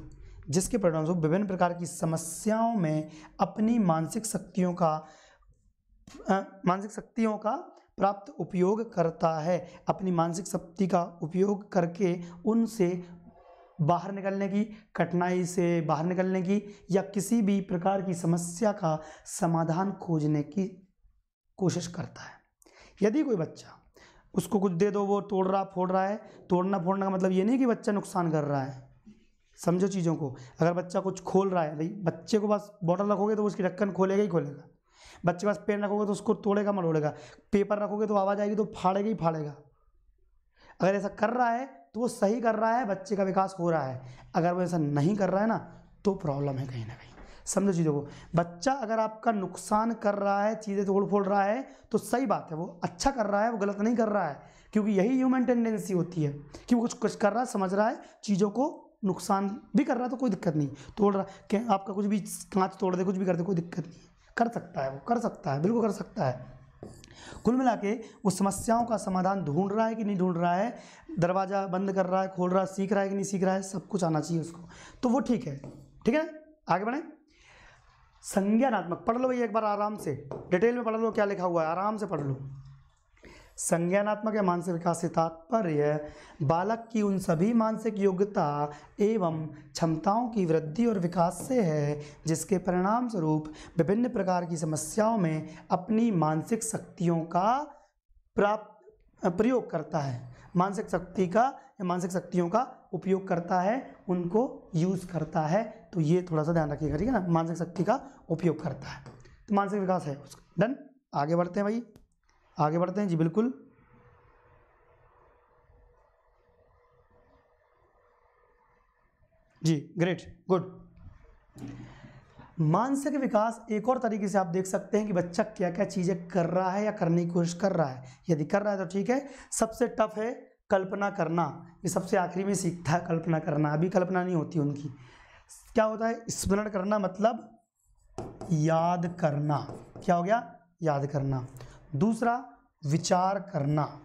जिसके परिणाम स्वरूप विभिन्न प्रकार की समस्याओं में अपनी मानसिक शक्तियों का मानसिक शक्तियों का प्राप्त उपयोग करता है। अपनी मानसिक शक्ति का उपयोग करके उनसे बाहर निकलने की, कठिनाई से बाहर निकलने की या किसी भी प्रकार की समस्या का समाधान खोजने की कोशिश करता है। यदि कोई बच्चा उसको कुछ दे दो, वो तोड़ रहा, फोड़ रहा है, तोड़ना, फोड़ना का मतलब ये नहीं कि बच्चा नुकसान कर रहा है। समझो चीज़ों को। अगर बच्चा कुछ खोल रहा है, भाई बच्चे को पास बॉटल रखोगे तो उसकी ढक्कन खोलेगा ही खोलेगा। बच्चे के पास पेन रखोगे तो उसको तोड़ेगा मरोड़ेगा पेपर रखोगे तो आवाज़ आएगी तो फाड़ेगा ही फाड़ेगा। अगर ऐसा कर रहा है तो वो सही कर रहा है, बच्चे का विकास हो रहा है। अगर वो ऐसा नहीं कर रहा है ना तो प्रॉब्लम है कहीं ना कहीं। समझो चीज़ों को बच्चा अगर आपका नुकसान कर रहा है चीज़ें तोड़ फोड़ रहा है तो सही बात है वो अच्छा कर रहा है वो गलत नहीं कर रहा है क्योंकि यही ह्यूमन टेंडेंसी होती है कि वो कुछ कुछ कर रहा है समझ रहा है चीज़ों को नुकसान भी कर रहा है तो कोई दिक्कत नहीं तोड़ रहा क्या आपका कुछ भी कांच तोड़ दे कुछ भी कर दे कोई दिक्कत नहीं कर सकता है वो कर सकता है बिल्कुल कर सकता है कुल मिला के वो समस्याओं का समाधान ढूंढ रहा है कि नहीं ढूंढ रहा है दरवाज़ा बंद कर रहा है खोल रहा है सीख रहा है कि नहीं सीख रहा है सब कुछ आना चाहिए उसको तो वो ठीक है ठीक है आगे बढ़ें संज्ञानात्मक, पढ़ लो भैया एक बार आराम से। डिटेल में पढ़ लो, क्या लिखा हुआ है? आराम से पढ़ लो। संज्ञानात्मक या मानसिक विकास से तात्पर्य, बालक की उन सभी मानसिक योग्यता एवं क्षमताओं की वृद्धि और विकास से है, जिसके परिणाम स्वरूप विभिन्न प्रकार की समस्याओं में अपनी मानसिक शक्तियों का प्राप्त, प्रयोग करता है। मानसिक शक्ति का या मानसिक शक्तियों का उपयोग करता है, उनको यूज़ करता है। तो ये थोड़ा सा ध्यान रखिएगा, ठीक है ना? मानसिक शक्ति का उपयोग करता है। तो मानसिक विकास है उसका। डन आगे बढ़ते हैं भाई। आगे बढ़ते हैं। जी, बिल्कुल। जी ग्रेट गुड मानसिक विकास एक और तरीके से आप देख सकते हैं कि बच्चा क्या क्या चीज़ें कर रहा है या करने की कोशिश कर रहा है। यदि कर रहा है तो ठीक है। सबसे टफ है कल्पना करना। ये सबसे आखिरी में सीखता है कल्पना करना। अभी कल्पना नहीं होती उनकी। क्या होता है? स्मरण करना मतलब याद करना। क्या हो गया? याद करना। दूसरा, विचार करना।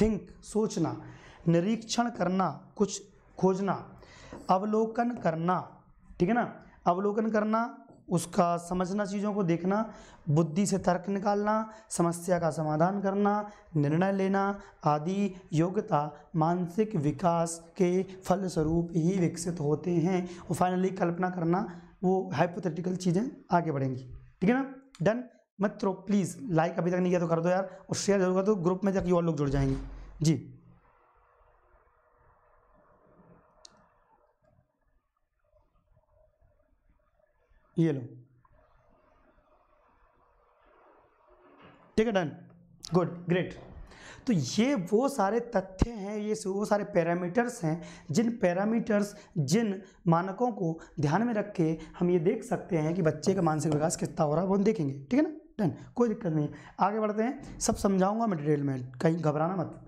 थिंक सोचना। निरीक्षण करना। कुछ खोजना। अवलोकन करना। ठीक है ना? अवलोकन करना उसका समझना चीज़ों को देखना, बुद्धि से तर्क निकालना, समस्या का समाधान करना, निर्णय लेना आदि योग्यता मानसिक विकास के फलस्वरूप ही विकसित होते हैं। और फाइनली कल्पना करना, वो हाइपोथेटिकल चीज़ें आगे बढ़ेंगी। ठीक है ना? डन मित्रों प्लीज़ लाइक अभी तक नहीं किया तो कर दो यार, और शेयर ज़रूर कर दो ग्रुप में जाकर और लोग जुड़ जाएँगे। जी। ये लो। ठीक है डन गुड ग्रेट तो ये वो सारे तथ्य हैं, ये वो सारे पैरामीटर्स हैं, जिन पैरामीटर्स जिन मानकों को ध्यान में रख के हम ये देख सकते हैं कि बच्चे का मानसिक विकास कितना हो रहा है, वो हम देखेंगे। ठीक है ना? डन कोई दिक्कत नहीं आगे बढ़ते हैं। सब समझाऊँगा मैं डिटेल में। कहीं घबराना मत।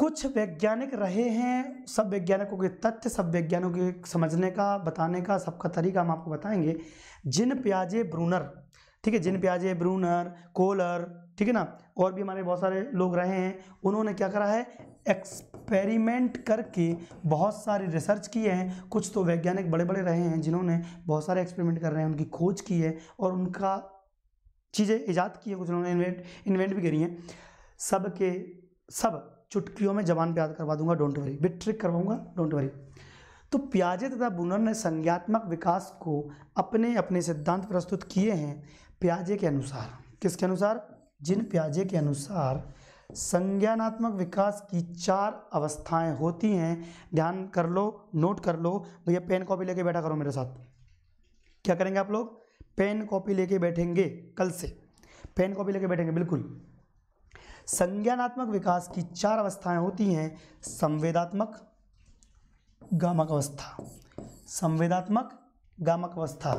कुछ वैज्ञानिक रहे हैं, सब वैज्ञानिकों के तथ्य, सब वैज्ञानिकों के समझने का, बताने का, सबका तरीका हम आपको बताएँगे। जिन प्याजे ब्रूनर, ठीक है, जिन प्याजे ब्रूनर, कोलर, ठीक है ना, और भी हमारे बहुत सारे लोग रहे हैं, उन्होंने क्या करा है? एक्सपेरिमेंट करके बहुत सारी रिसर्च किए हैं। कुछ तो वैज्ञानिक बड़े बड़े रहे हैं जिन्होंने बहुत सारे एक्सपेरिमेंट कर रहे हैं, उनकी खोज की है और उनका चीज़ें ईजाद की है, कुछ उन्होंने इन्वेंट इन्वेंट भी करी हैं। सब के सब चुटकियों में जबान पे याद करवा दूँगा डोंट वरी बिट ट्रिक करवाऊँगा डोंट वरी तो प्याजे तथा बुनर ने संज्ञात्मक विकास को अपने अपने सिद्धांत प्रस्तुत किए हैं प्याजे के अनुसार। किसके अनुसार? जिन प्याजे के अनुसार संज्ञानात्मक विकास की चार अवस्थाएँ होती हैं। ध्यान कर लो नोट कर लो। भैया पेन कॉपी लेके बैठा करो मेरे साथ। क्या करेंगे आप लोग? पेन कॉपी लेके बैठेंगे कल से। पेन कॉपी लेके बैठेंगे, बिल्कुल। संज्ञानात्मक विकास की चार अवस्थाएँ होती हैं, संवेदात्मक गामक अवस्था। संवेदात्मक गामक अवस्था।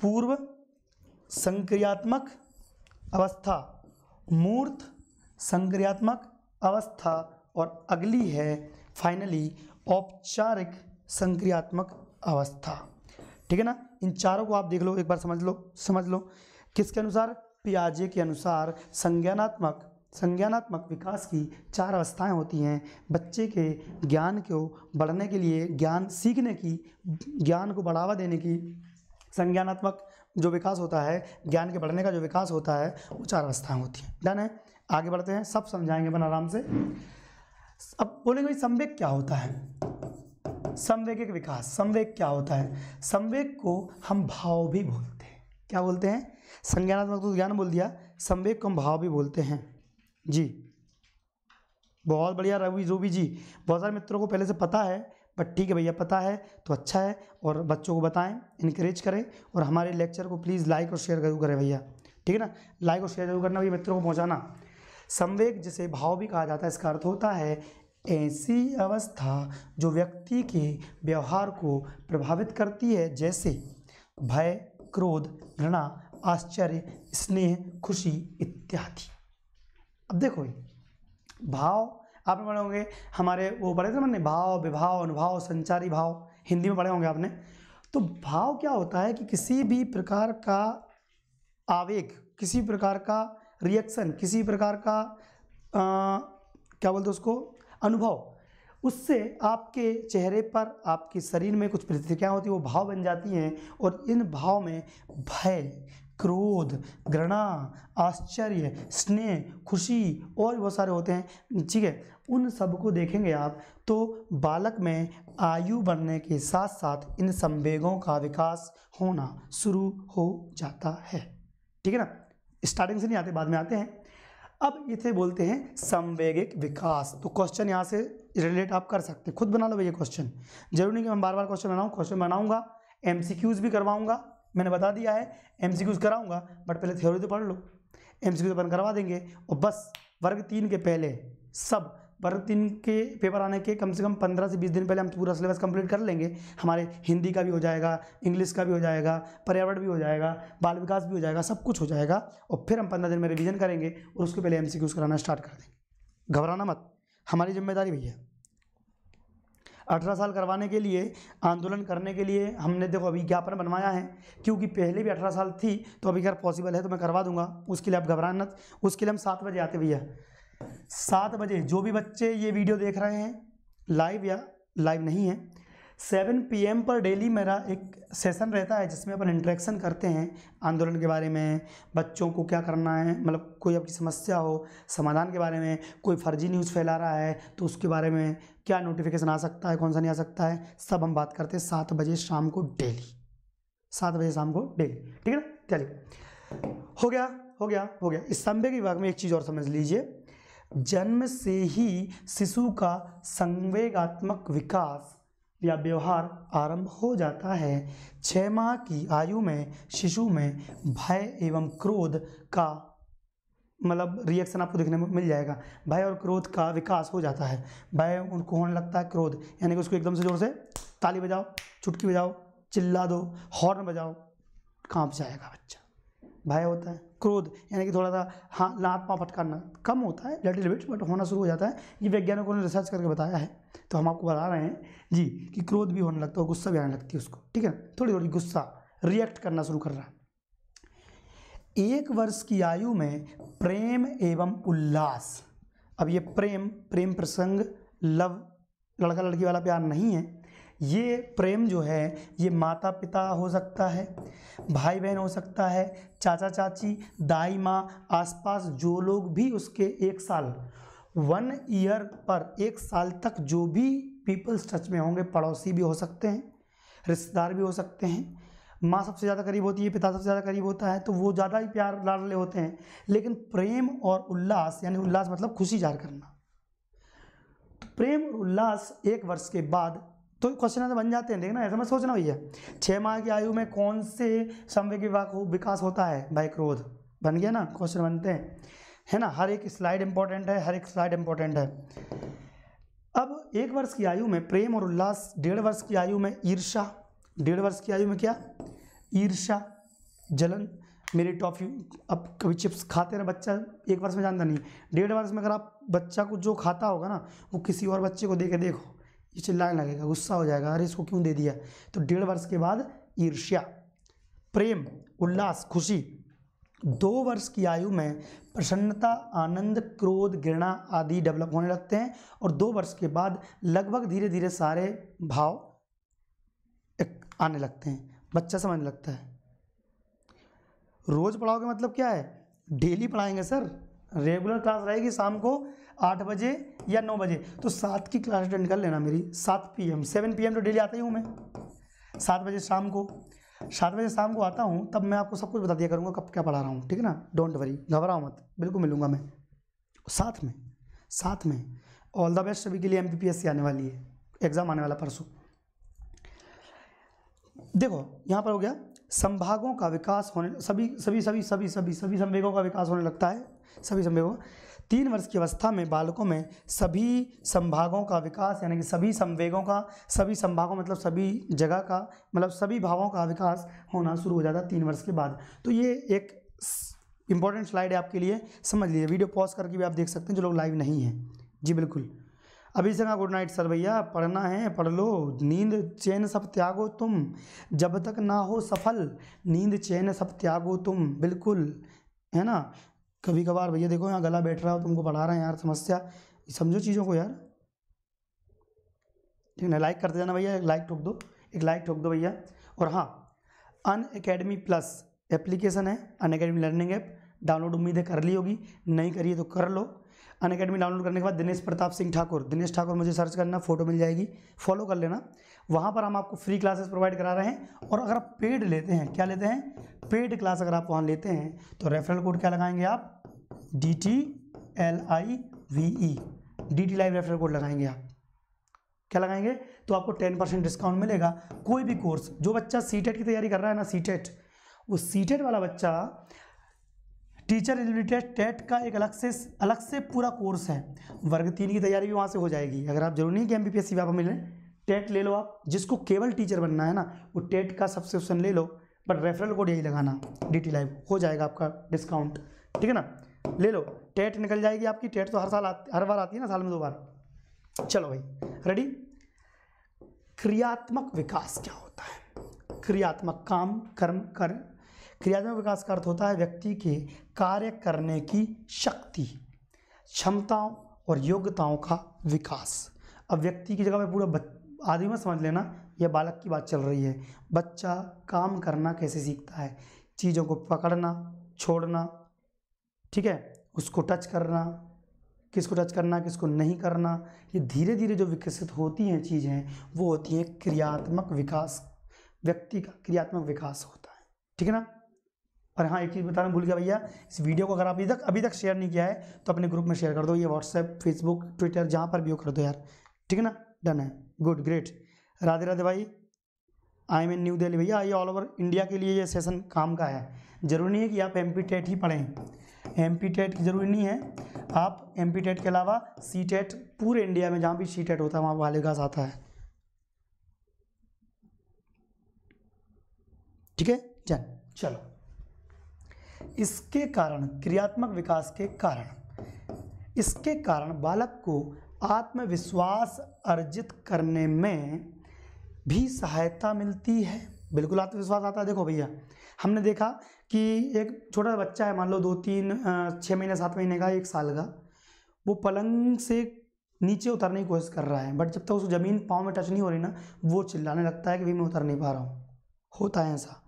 पूर्व संक्रियात्मक अवस्था। मूर्त संक्रियात्मक अवस्था। और अगली है फाइनली औपचारिक संक्रियात्मक अवस्था। ठीक है ना? इन चारों को आप देख लो, एक बार समझ लो समझ लो। किसके अनुसार? पियाजे के अनुसार संज्ञानात्मक संज्ञानात्मक विकास की चार अवस्थाएँ होती हैं। बच्चे के ज्ञान को बढ़ने के लिए ज्ञान सीखने की, ज्ञान को बढ़ावा देने की संज्ञानात्मक जो विकास होता है, ज्ञान के बढ़ने का जो विकास होता है, वो चार अवस्थाएँ होती हैं। डन है? आगे बढ़ते हैं। सब समझाएँगे अपन आराम से। अब बोलेंगे भाई, संवेग क्या होता है? संवेगिक विकास। संवेग क्या होता है? संवेग को हम भाव भी बोलते हैं। क्या बोलते हैं? संज्ञानात्मक तो ज्ञान बोल दिया, संवेग को हम भाव भी बोलते हैं। जी। बहुत बढ़िया, रवि जोबी जी। बहुत सारे मित्रों को पहले से पता है बट ठीक है भैया, पता है तो अच्छा है, और बच्चों को बताएँ इनक्रेज करें, और हमारे लेक्चर को प्लीज़ लाइक और शेयर ज़रूर करें भैया। ठीक है ना? लाइक और शेयर ज़रूर करना भैया, मित्रों को पहुँचाना। संवेग जिसे भाव भी कहा जाता है, इसका अर्थ होता है, ऐसी अवस्था जो व्यक्ति के व्यवहार को प्रभावित करती है, जैसे भय, क्रोध, घृणा आश्चर्य स्नेह खुशी इत्यादि। अब देखो भाव आपने पढ़े होंगे हमारे वो पढ़े थे मैंने भाव विभाव अनुभाव संचारी भाव हिंदी में पढ़े होंगे आपने। तो भाव क्या होता है कि किसी भी प्रकार का आवेग किसी प्रकार का रिएक्शन किसी प्रकार का आ, क्या बोलते उसको अनुभव उससे आपके चेहरे पर आपके शरीर में कुछ प्रतिक्रिया होती है वो भाव बन जाती हैं और इन भाव में भय क्रोध, घृणा, आश्चर्य, स्नेह, खुशी और बहुत सारे होते हैं। ठीक है, उन सबको देखेंगे आप तो बालक में आयु बढ़ने के साथ साथ इन संवेगों का विकास होना शुरू हो जाता है। ठीक है ना? स्टार्टिंग से नहीं आते, बाद में आते हैं। अब इसे बोलते हैं संवेगिक विकास। तो क्वेश्चन यहाँ से रिलेट आप कर सकते हैं। खुद बना लो भैया क्वेश्चन ज़रूरी नहीं कि मैं बार बार क्वेश्चन बनाऊँ क्वेश्चन बनाऊँगा एम भी करवाऊँगा मैंने बता दिया है एम कराऊँगा बट पहले थ्योरी तो पढ़ लो। एम सी क्यूज़ अपन करवा देंगे, और बस, वर्ग तीन के पहले, सब, वर्ग तीन के पेपर आने के कम से कम पंद्रह से बीस दिन पहले हम पूरा सिलेबस कंप्लीट कर लेंगे। हमारे हिंदी का भी हो जाएगा इंग्लिश का भी हो जाएगा, पर्यावरण भी हो जाएगा, बाल विकास भी हो जाएगा, सब कुछ हो जाएगा, और फिर हम पंद्रह दिन में रिवीजन करेंगे, और उसके पहले एम कराना स्टार्ट कर देंगे। घबराना मत। हमारी ज़िम्मेदारी भैया अठारह साल करवाने के लिए, आंदोलन करने के लिए हमने देखो अभी ज्ञापन बनवाया है। क्योंकि पहले भी अठारह साल थी तो अभी अगर पॉसिबल है तो मैं करवा दूँगा। उसके लिए आप घबराना उसके लिए हम सात बजे आते भैया। सात बजे जो भी बच्चे ये वीडियो देख रहे हैं लाइव या लाइव नहीं है सेवन पीएम पर डेली मेरा एक सेशन रहता है जिसमें अपन इंटरेक्शन करते हैं आंदोलन के बारे में, बच्चों को क्या करना है मतलब कोई आपकी समस्या हो, समाधान के बारे में, कोई फर्जी न्यूज़ फैला रहा है तो उसके बारे में क्या नोटिफिकेशन आ सकता है, कौन सा नहीं आ सकता है, सब हम बात करते हैं सात बजे शाम को डेली। सात बजे शाम को डेली, ठीक है ना? चलिए। हो गया हो गया हो गया। इस संवेग विभाग में एक चीज़ और समझ लीजिए। जन्म से ही शिशु का संवेगात्मक विकास या व्यवहार आरंभ हो जाता है। छः माह की आयु में, शिशु में भय एवं क्रोध का मतलब रिएक्शन आपको देखने में मिल जाएगा। भय और क्रोध का विकास हो जाता है। भय उनको होने लगता है क्रोध। यानी कि उसको एकदम से ज़ोर से ताली बजाओ, चुटकी बजाओ, चिल्ला दो हॉर्न बजाओ, काँप जाएगा बच्चा। भय होता है। क्रोध, यानी कि थोड़ा सा हाँ लात पाँव फटकारना कम होता है लिटिल बिट बट होना शुरू हो जाता है। ये वैज्ञानिकों ने रिसर्च करके बताया है। तो हम आपको बता रहे हैं, जी, कि क्रोध भी होने लगता है गुस्सा भी आने लगती है उसको, ठीक है थोड़ी थोड़ी गुस्सा रिएक्ट करना शुरू कर रहा है। एक वर्ष की आयु में प्रेम एवं उल्लास। अब ये प्रेम प्रेम प्रसंग, लव, लड़का लड़की वाला प्यार नहीं है। ये प्रेम जो है, ये माता पिता हो सकता है भाई बहन हो सकता है चाचा चाची दाई माँ आसपास जो लोग भी उसके एक साल वन ईयर पर एक साल तक जो भी पीपल्स टच में होंगे, पड़ोसी भी हो सकते हैं, रिश्तेदार भी हो सकते हैं। माँ सबसे ज़्यादा करीब होती है, पिता सबसे ज़्यादा करीब होता है तो वो ज़्यादा ही प्यार लाडले होते हैं। लेकिन प्रेम और उल्लास, यानी उल्लास मतलब खुशी ज़ाहिर करना। तो प्रेम और उल्लास एक वर्ष के बाद तो क्वेश्चन आंसर बन जाते हैं, देखना, ऐसा मैं सोचना भैया। छः माह की आयु में कौन से संवेग विकास होता है? भाई क्रोध। बन गया ना? क्वेश्चन बनते हैं। है ना? हर एक स्लाइड इंपॉर्टेंट है, हर एक स्लाइड इंपॉर्टेंट है। अब एक वर्ष की आयु में प्रेम और उल्लास, डेढ़ वर्ष की आयु में ईर्षा डेढ़ वर्ष की आयु में क्या? ईर्षा जलन। मेरी टॉफ़ी अब कभी चिप्स खाते रहे बच्चा, एक वर्ष में जानता नहीं। डेढ़ वर्ष में अगर आप बच्चा को जो खाता होगा ना, वो किसी और बच्चे को दे के देखो, ये चिल्लाने लगेगा, गुस्सा हो जाएगा, अरे इसको क्यों दे दिया? तो डेढ़ वर्ष के बाद ईर्ष्या, प्रेम, उल्लास, खुशी दो वर्ष की आयु में प्रसन्नता, आनंद, क्रोध, घृणा आदि डेवलप होने लगते हैं और दो वर्ष के बाद लगभग धीरे धीरे सारे भाव आने लगते हैं। बच्चा समझने लगता है। रोज़ पढ़ाओगे मतलब क्या है? डेली पढ़ाएँगे सर। रेगुलर क्लास रहेगी शाम को आठ बजे या नौ बजे। तो सात की क्लास अटेंड कर लेना मेरी। सात P M seven P M तो डेली आता ही हूँ मैं। सात बजे शाम को। सात बजे शाम को आता हूँ, तब मैं आपको सब कुछ बता दिया करूँगा कब क्या पढ़ा रहा हूँ, ठीक है ना? डोंट वरी घबराओ मत, बिल्कुल मिलूँगा मैं। साथ में साथ में ऑल द बेस्ट सभी के लिए M P P S C आने वाली है एग्ज़ाम आने वाला परसों। देखो, यहाँ पर हो गया, संभागों का विकास होने, सभी सभी सभी सभी सभी सभी संवेगों का विकास होने लगता है, सभी संवेगों तीन वर्ष की अवस्था में बालकों में सभी संभागों का विकास, यानी कि सभी संवेगों का, सभी संभागों मतलब सभी जगह का मतलब सभी भावों का विकास होना शुरू हो जाता है तीन वर्ष के बाद। तो ये एक इंपॉर्टेंट स्लाइड है आपके लिए, समझ लीजिए। वीडियो पॉज करके भी आप देख सकते हैं, जो लोग लाइव नहीं हैं। जी बिल्कुल। अभी से कहा गुड नाइट सर भैया, पढ़ना है, पढ़ लो। नींद चैन सब त्यागो तुम, जब तक ना हो सफल, नींद चैन सब त्यागो तुम, बिल्कुल। है ना? कभी कभार भैया देखो, यहाँ गला बैठ रहा हो, तुमको पढ़ा रहे हैं यार, समस्या। समझो चीज़ों को यार। ठीक है लाइक करते जाना भैया, एक लाइक ठोक दो, एक लाइक ठोक दो भैया। और हाँ अन अकेडमी प्लस एप्लीकेशन है, Unacademy learning app download उम्मीद है कर ली होगी, नहीं करिए तो कर लो। अन अकेडमी डाउनलोड करने के बाद दिनेश प्रताप सिंह ठाकुर, दिनेश ठाकुर मुझे सर्च करना फ़ोटो मिल जाएगी फॉलो कर लेना। वहाँ पर हम आपको फ्री क्लासेस प्रोवाइड करा रहे हैं, और अगर आप पेड लेते हैं, क्या लेते हैं? पेड क्लास अगर आप वहाँ लेते हैं तो रेफरल कोड क्या लगाएँगे आप? D T L I V E D T live referral code लगाएँगे आप। क्या लगाएँगे? तो आपको टेन परसेंट डिस्काउंट मिलेगा। कोई भी कोर्स जो बच्चा सी टेट की तैयारी कर रहा है ना सी टेट वो सी टेट वाला बच्चा टीचर रिलेटेड टेट का एक अलग से अलग से पूरा कोर्स है। वर्ग तीन की तैयारी भी वहाँ से हो जाएगी। अगर आप ज़रूरी नहीं कि M B P S C वहाँ पर मिले टेट ले लो आप। जिसको केवल टीचर बनना है ना, वो टेट का सब्सक्रिप्शन ले लो। बट रेफरल कोड यही लगाना। डी टी लाइव हो जाएगा आपका डिस्काउंट ठीक है ना? ले लो, टेट निकल जाएगी आपकी, टेट तो हर साल आती, हर बार आती है ना, साल में दो बार। चलो भाई रेडी क्रियात्मक विकास क्या होता है? क्रियात्मक काम, कर्म, कर। क्रियात्मक विकास का अर्थ होता है व्यक्ति के कार्य करने की शक्ति, क्षमताओं और योग्यताओं का विकास। अब व्यक्ति की जगह पे पूरा आदमी में समझ लेना यह बालक की बात चल रही है। बच्चा काम करना कैसे सीखता है? चीज़ों को पकड़ना, छोड़ना ठीक है? उसको टच करना, किसको टच करना, किसको नहीं करना, ये धीरे धीरे जो विकसित होती हैं चीज़ें, वो होती हैं क्रियात्मक विकास, व्यक्ति का क्रियात्मक विकास होता है। ठीक है ना? और हाँ एक चीज़ बताना भूल गया भैया, इस वीडियो को अगर आप अभी तक अभी तक शेयर नहीं किया है तो अपने ग्रुप में शेयर कर दो, ये व्हाट्सएप फेसबुक ट्विटर जहाँ पर भी हो कर दो यार। ठीक है ना? डन है। गुड ग्रेट राधे राधे भाई I am mean New Delhi भैया ये ऑल ओवर इंडिया के लिए ये सेशन काम का है। ज़रूरी नहीं है कि आप एम पी टेट ही पढ़ें। एम पी टेट की ज़रूरी नहीं है। आप एम पी टेट के अलावा सी टेट पूरे इंडिया में जहाँ भी सी टेट होता है, वहाँ वालेगास आता है। ठीक है? चल चलो। इसके कारण, क्रियात्मक विकास के कारण। इसके कारण बालक को आत्मविश्वास अर्जित करने में भी सहायता मिलती है। बिल्कुल आत्मविश्वास आता है। देखो भैया, हमने देखा कि एक छोटा बच्चा है, मान लो दो तीन छः महीने, सात महीने का, एक साल का, वो पलंग से नीचे उतरने की कोशिश कर रहा है बट जब तक उसको ज़मीन पाँव में टच नहीं हो रही ना, वो चिल्लाने लगता है कि भाई मैं उतर नहीं पा रहा हूँ। होता है ऐसा।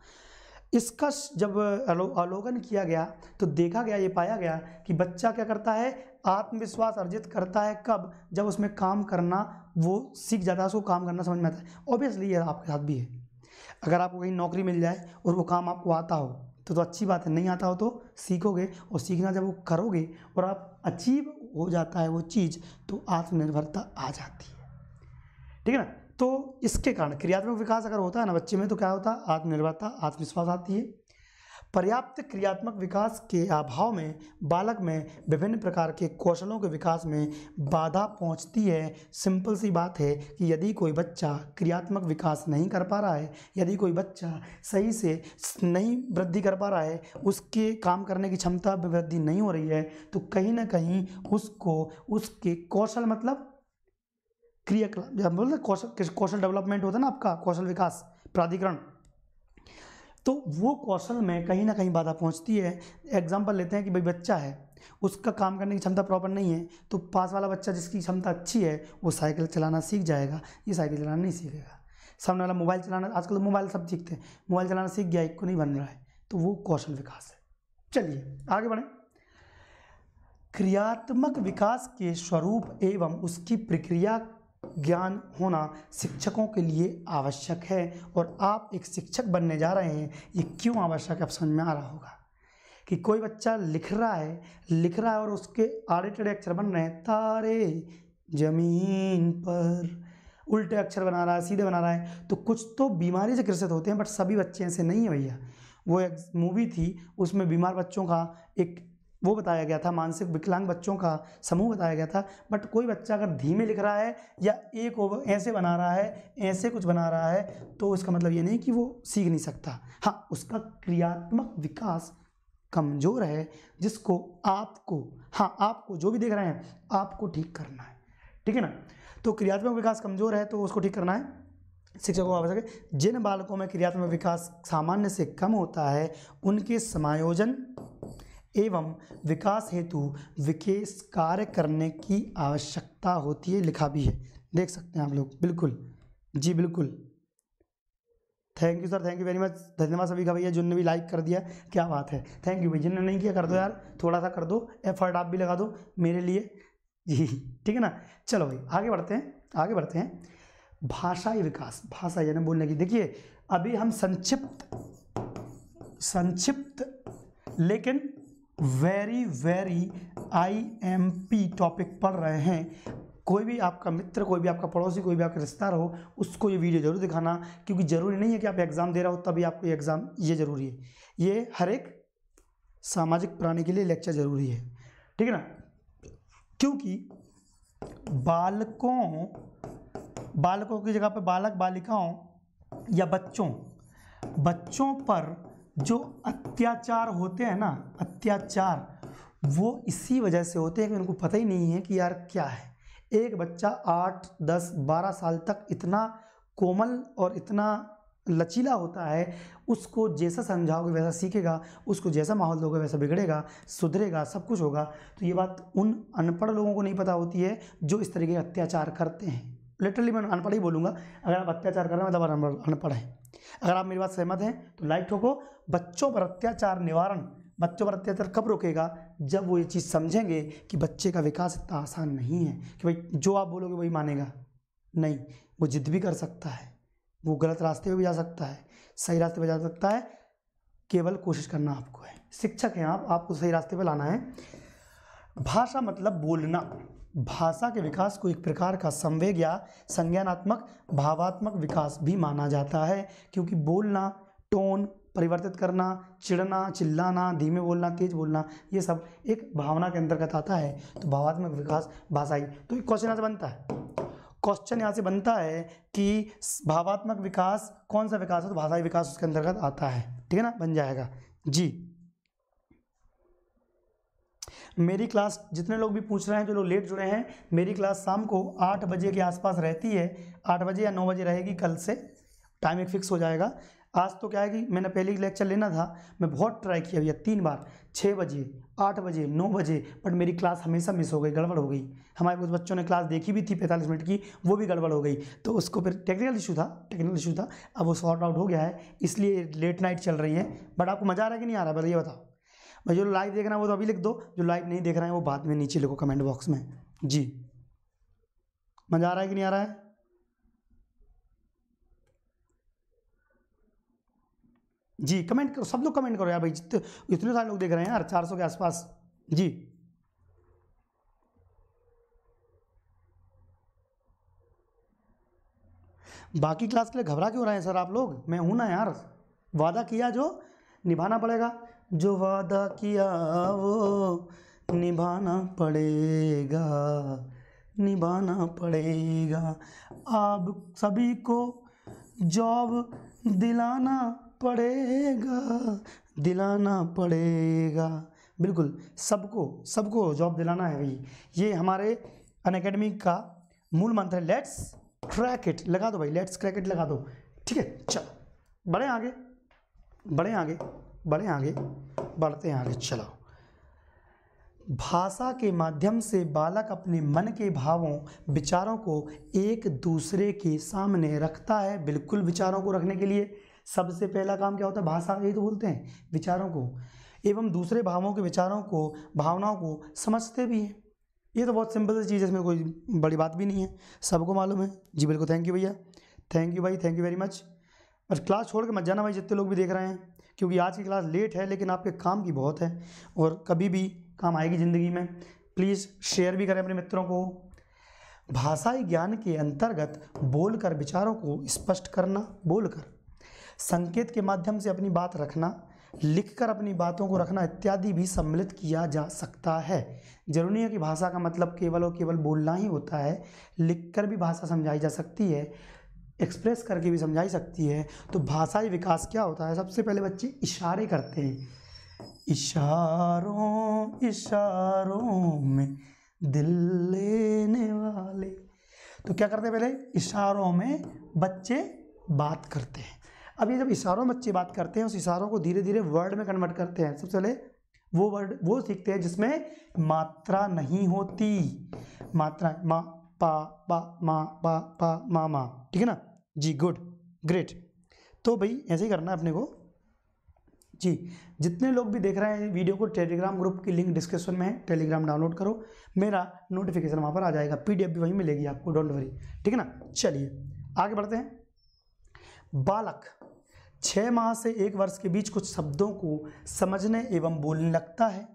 इसका जब अवलोकन किया गया तो देखा गया, ये पाया गया कि बच्चा क्या करता है, आत्मविश्वास अर्जित करता है कब? जब उसमें काम करना, वो सीख जाता है, उसको काम करना समझ में आता है। ऑब्वियसली ये आपके साथ भी है। अगर आपको कहीं नौकरी मिल जाए और वो काम आपको आता हो तो तो अच्छी बात है, नहीं आता हो तो सीखोगे और सीखना जब वो करोगे और आप अचीव हो जाता है वो चीज़ तो आत्मनिर्भरता आ जाती है। ठीक है ना? तो इसके कारण, क्रियात्मक विकास अगर होता है ना बच्चे में तो क्या होता? है आत्मनिर्भरता, आत्मविश्वास आती है। पर्याप्त क्रियात्मक विकास के अभाव में, बालक में विभिन्न प्रकार के कौशलों के विकास में बाधा पहुँचती है। सिंपल सी बात है कि यदि कोई बच्चा क्रियात्मक विकास नहीं कर पा रहा है, यदि कोई बच्चा सही से नहीं वृद्धि कर पा रहा है, उसके काम करने की क्षमता में वृद्धि नहीं हो रही है तो कहीं ना कहीं उसको, उसके कौशल मतलब क्रियाकलाप बोलते कौशल कौशल डेवलपमेंट होता है ना आपका, कौशल विकास, प्राधिकरण। तो वो कौशल में कहीं ना कहीं बाधा पहुँचती है। एग्ज़ाम्पल लेते हैं कि भाई बच्चा है, उसका काम करने की क्षमता प्रॉपर नहीं है तो पास वाला बच्चा जिसकी क्षमता अच्छी है, वो साइकिल चलाना सीख जाएगा। ये साइकिल चलाना नहीं सीखेगा। सामने वाला मोबाइल चलाना, आजकल तो मोबाइल सब सीखते हैं। मोबाइल चलाना सीख गया, एक को नहीं बन रहा है। तो वो कौशल विकास है। चलिए, आगे बढ़ें। क्रियात्मक विकास के स्वरूप एवं उसकी प्रक्रिया ज्ञान होना शिक्षकों के लिए आवश्यक है और आप एक शिक्षक बनने जा रहे हैं, ये क्यों आवश्यक है? आप समझ में आ रहा होगा कि कोई बच्चा लिख रहा है, लिख रहा है और उसके आड़े टेढ़े अक्षर बन रहे हैं, तारे ज़मीन पर उल्टे अक्षर बना रहा है, सीधे बना रहा है तो कुछ तो बीमारी से ग्रसित होते हैं, बट सभी बच्चे ऐसे नहीं है भैया। वो एक मूवी थी, उसमें बीमार बच्चों का एक वो बताया गया था, मानसिक विकलांग बच्चों का समूह बताया गया था बट कोई बच्चा अगर धीमे लिख रहा है या एक ओवर, ऐसे बना रहा है, ऐसे कुछ बना रहा है तो उसका मतलब ये नहीं कि वो सीख नहीं सकता। हाँ उसका क्रियात्मक विकास कमज़ोर है, जिसको आपको हाँ आपको जो भी देख रहे हैं, आपको ठीक करना है। ठीक है ना? तो क्रियात्मक विकास कमज़ोर है तो उसको ठीक करना है। शिक्षकों को आवश्यक है जिन बालकों में क्रियात्मक विकास सामान्य से कम होता है, उनके समायोजन एवं विकास हेतु विशेष कार्य करने की आवश्यकता होती है, लिखा भी है। देख सकते हैं आप लोग, बिल्कुल। जी, बिल्कुल। Thank you sir thank you very much धन्यवाद सभी का भैया जिनने भी लाइक कर दिया। क्या बात है। थैंक यू भैया जिनने नहीं किया, कर दो यार। थोड़ा सा कर दो। एफर्ट आप भी लगा दो, मेरे लिए। जी, ठीक है ना? चलो भाई, आगे बढ़ते हैं। आगे बढ़ते हैं। भाषाई विकास। भाषा यानी बोलने की। देखिए, अभी हम संक्षिप्त संक्षिप्त, लेकिन very very I M P topic पढ़ रहे हैं। कोई भी आपका मित्र, कोई भी आपका पड़ोसी, कोई भी आपका रिश्तेदार हो, उसको ये वीडियो ज़रूर दिखाना, क्योंकि ज़रूरी नहीं है कि आप एग्ज़ाम दे रहे हो, तभी आपको ये एग्ज़ाम ये ज़रूरी है। ये हर एक सामाजिक प्राणी के लिए लेक्चर ज़रूरी है। ठीक है ना? क्योंकि बालकों बालकों की जगह पर बालक, बालिकाओं या बच्चों बच्चों पर जो अत्याचार होते हैं ना, अत्याचार, वो इसी वजह से होते हैं कि उनको पता ही नहीं है कि यार क्या है। एक बच्चा आठ, दस, बारह साल तक इतना कोमल और इतना लचीला होता है, उसको जैसा समझाओगे वैसा सीखेगा, उसको जैसा माहौल दोगे वैसा बिगड़ेगा, सुधरेगा, सब कुछ होगा। तो ये बात उन अनपढ़ लोगों को नहीं पता होती है जो इस तरीके अत्याचार करते हैं। लिटरली मैं अनपढ़ ही बोलूँगा। अगर आप अत्याचार कर रहे हैं मतलब अनपढ़ हैं। अगर आप मेरी बात सहमत हैं तो लाइक ठोको। बच्चों पर अत्याचार निवारण, बच्चों पर अत्याचार कब रोकेगा? जब वो ये चीज़ समझेंगे कि बच्चे का विकास इतना आसान नहीं है कि भाई, जो आप बोलोगे वही मानेगा। नहीं, वो जिद भी कर सकता है, वो गलत रास्ते पर भी जा सकता है, सही रास्ते पर जा सकता है। केवल कोशिश करना आपको है। शिक्षक हैं आप, आपको सही रास्ते पर लाना है। भाषा मतलब बोलना। भाषा के विकास को एक प्रकार का संवेग या संज्ञानात्मक, भावात्मक विकास भी माना जाता है। क्योंकि बोलना, टोन, परिवर्तित करना चिड़ना चिल्लाना, धीमे बोलना, तेज बोलना, ये सब एक भावना के अंतर्गत आता है। तो भावात्मक विकास भाषाई। तो एक क्वेश्चन यहाँ से बनता है। क्वेश्चन यहाँ से बनता है कि भावात्मक विकास, कौन सा विकास है? तो भाषाई विकास उसके अंतर्गत आता है। ठीक है ना? बन जाएगा। जी। मेरी क्लास, जितने लोग भी पूछ रहे हैं, जो लोग लेट जुड़े हैं, मेरी क्लास शाम को आठ बजे के आसपास रहती है। आठ बजे या नौ बजे रहेगी कल से। टाइम एक फिक्स हो जाएगा। आज तो क्या है कि मैंने पहले लेक्चर लेना था। मैं बहुत ट्राई किया भैया, तीन बार। छः बजे, आठ बजे, नौ बजे बट मेरी क्लास हमेशा मिस हो गई, गड़बड़ हो गई। हमारे कुछ बच्चों ने क्लास देखी भी थी पैंतालीस मिनट की, वो भी गड़बड़ हो गई। तो उसको फिर टेक्निकल इशू था टेक्निकल इशू था। अब वो सॉर्ट आउट हो गया है, इसलिए लेट नाइट चल रही है। बट आपको मज़ा आ रहा है कि नहीं आ रहा है? ये बताओ। भाई जो लाइव देख रहे हैं वो तो अभी लिख दो, जो लाइव नहीं देख रहे हैं वो बाद में नीचे लिखो कमेंट बॉक्स में। जी। मज़ा आ रहा है कि नहीं आ रहा है? जी कमेंट करो, सब लोग कमेंट करो यार भाई जितने इतने सारे लोग देख रहे हैं यार, चार सौ के आसपास। जी। बाकी क्लास के लिए घबरा क्यों रहे हैं सर आप लोग? मैं हूँ ना यार। वादा किया जो, निभाना पड़ेगा। जो वादा किया वो निभाना पड़ेगा निभाना पड़ेगा। आप सभी को जॉब दिलाना पड़ेगा दिलाना पड़ेगा। बिल्कुल, सबको सबको जॉब दिलाना है भाई। ये हमारे अन अकेडमी का मूल मंत्र है, लेट्स क्रैक इट। लगा दो भाई, लेट्स क्रैक इट, लगा दो। ठीक है, चलो, बढ़े आगे बढ़े आगे। बढ़े आगे बढ़ते हैं आगे, चलो। भाषा के माध्यम से बालक अपने मन के भावों, विचारों को एक दूसरे के सामने रखता है, बिल्कुल विचारों को रखने के लिए। सबसे पहला काम क्या होता है? भाषा यही तो बोलते हैं, विचारों को। एवं दूसरे भावों के विचारों को, भावनाओं को समझते भी हैं। ये तो बहुत सिंपल सी चीज़ है, इसमें कोई बड़ी बात भी नहीं है। सबको मालूम है। जी, बिल्कुल, थैंक यू भैया। थैंक यू भाई, थैंक यू वेरी मच। और क्लास छोड़ के मत जाना भाई, जितने लोग भी देख रहे हैं। क्योंकि आज की क्लास लेट है, लेकिन आपके काम की बहुत है और कभी भी काम आएगी ज़िंदगी में प्लीज़ शेयर भी करें अपने मित्रों को। भाषाई ज्ञान के अंतर्गत बोलकर विचारों को स्पष्ट करना, बोलकर संकेत के माध्यम से अपनी बात रखना, लिखकर अपनी बातों को रखना इत्यादि भी सम्मिलित किया जा सकता है। ज़रूरी नहीं है कि भाषा का मतलब केवल और केवल बोलना ही होता है, लिखकर भी भाषा समझाई जा सकती है। एक्सप्रेस करके भी समझाई सकती है। तो भाषाई विकास क्या होता है? सबसे पहले बच्चे इशारे करते हैं। इशारों इशारों में दिल लेने वाले। तो क्या करते हैं पहले? इशारों में बच्चे बात करते हैं। अब ये जब इशारों में बच्चे बात करते हैं, उस इशारों को धीरे धीरे वर्ड में कन्वर्ट करते हैं। सबसे पहले वो वर्ड वो सीखते हैं जिसमें मात्रा नहीं होती। मात्रा, मा, पा पा, मा, पा पा, मा मा। ठीक है ना? जी गुड ग्रेट तो भाई, ऐसे ही करना है अपने को। जी, जितने लोग भी देख रहे हैं वीडियो को टेलीग्राम ग्रुप की लिंक डिस्क्रिप्शन में है। टेलीग्राम डाउनलोड करो। मेरा नोटिफिकेशन वहाँ पर आ जाएगा। पीडीएफ भी वहीं मिलेगी आपको डोंट वरी ठीक है ना? चलिए, आगे बढ़ते हैं। बालक छः माह से एक वर्ष के बीच कुछ शब्दों को समझने एवं बोलने लगता है।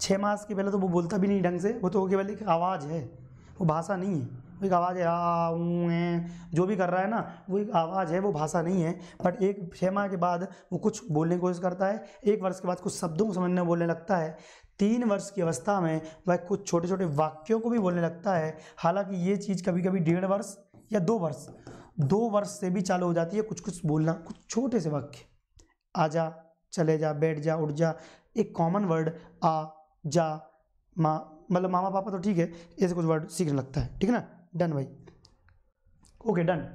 छः मास के पहले तो वो बोलता भी नहीं ढंग से। वो तो केवल एक आवाज़ है। वो भाषा नहीं है। एक आवाज़ है, आ, ऊ जो भी कर रहा है ना, वो एक आवाज़ है, वो भाषा नहीं है बट एक छः माह के बाद वो कुछ बोलने की कोशिश करता है, एक वर्ष के बाद कुछ शब्दों को समझने बोलने लगता है, तीन वर्ष की अवस्था में वह कुछ छोटे छोटे वाक्यों को भी बोलने लगता है, हालाँकि ये चीज़ कभी कभी डेढ़ वर्ष या दो वर्ष दो वर्ष से भी चालू हो जाती है कुछ कुछ बोलना, कुछ छोटे से वाक्य, आ जा, चले जा, बैठ जा, उठ जा, एक कॉमन वर्ड आ जा, माँ मतलब मामा पापा तो ठीक है, ऐसे कुछ वर्ड सीखने लगता है, ठीक है ना? डन भाई। ओके डन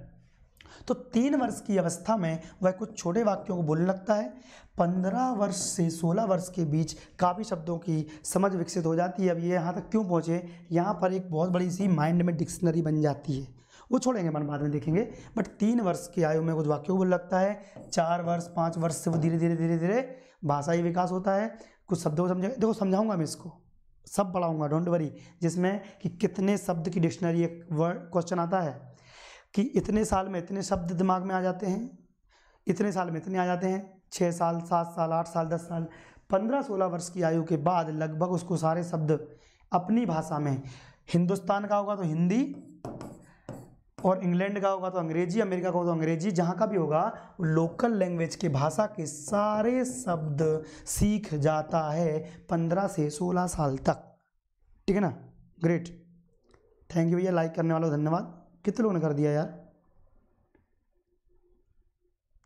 तो तीन वर्ष की अवस्था में वह कुछ छोटे वाक्यों को बोलने लगता है। पंद्रह वर्ष से सोलह वर्ष के बीच काफ़ी शब्दों की समझ विकसित हो जाती है। अब ये यहाँ तक क्यों पहुँचे? यहाँ पर एक बहुत बड़ी सी माइंड में डिक्शनरी बन जाती है। वो छोड़ेंगे, मन बाद में देखेंगे। बट तीन वर्ष की आयु में कुछ वाक्यों को बोल लगता है। चार वर्ष, पाँच वर्ष से वो धीरे धीरे धीरे धीरे भाषाई विकास होता है। कुछ शब्दों को समझे देखो, समझाऊँगा मैं इसको। सब पढ़ाऊँगा डोंट वरी जिसमें कि कितने शब्द की डिक्शनरी एक वर्ड क्वेश्चन आता है, कि इतने साल में इतने शब्द दिमाग में आ जाते हैं, इतने साल में इतने आ जाते हैं छः साल, सात साल, आठ साल, दस साल, पंद्रह सोलह वर्ष की आयु के बाद लगभग उसको सारे शब्द अपनी भाषा में, हिंदुस्तान का होगा तो हिंदी और इंग्लैंड का होगा तो अंग्रेज़ी, अमेरिका का होगा तो अंग्रेज़ी, जहाँ का भी होगा, लोकल लैंग्वेज के भाषा के सारे शब्द सीख जाता है पंद्रह से सोलह साल तक। ठीक है ना? ग्रेट थैंक यू भैया लाइक करने वालों धन्यवाद। कितने लोगों ने कर दिया यार?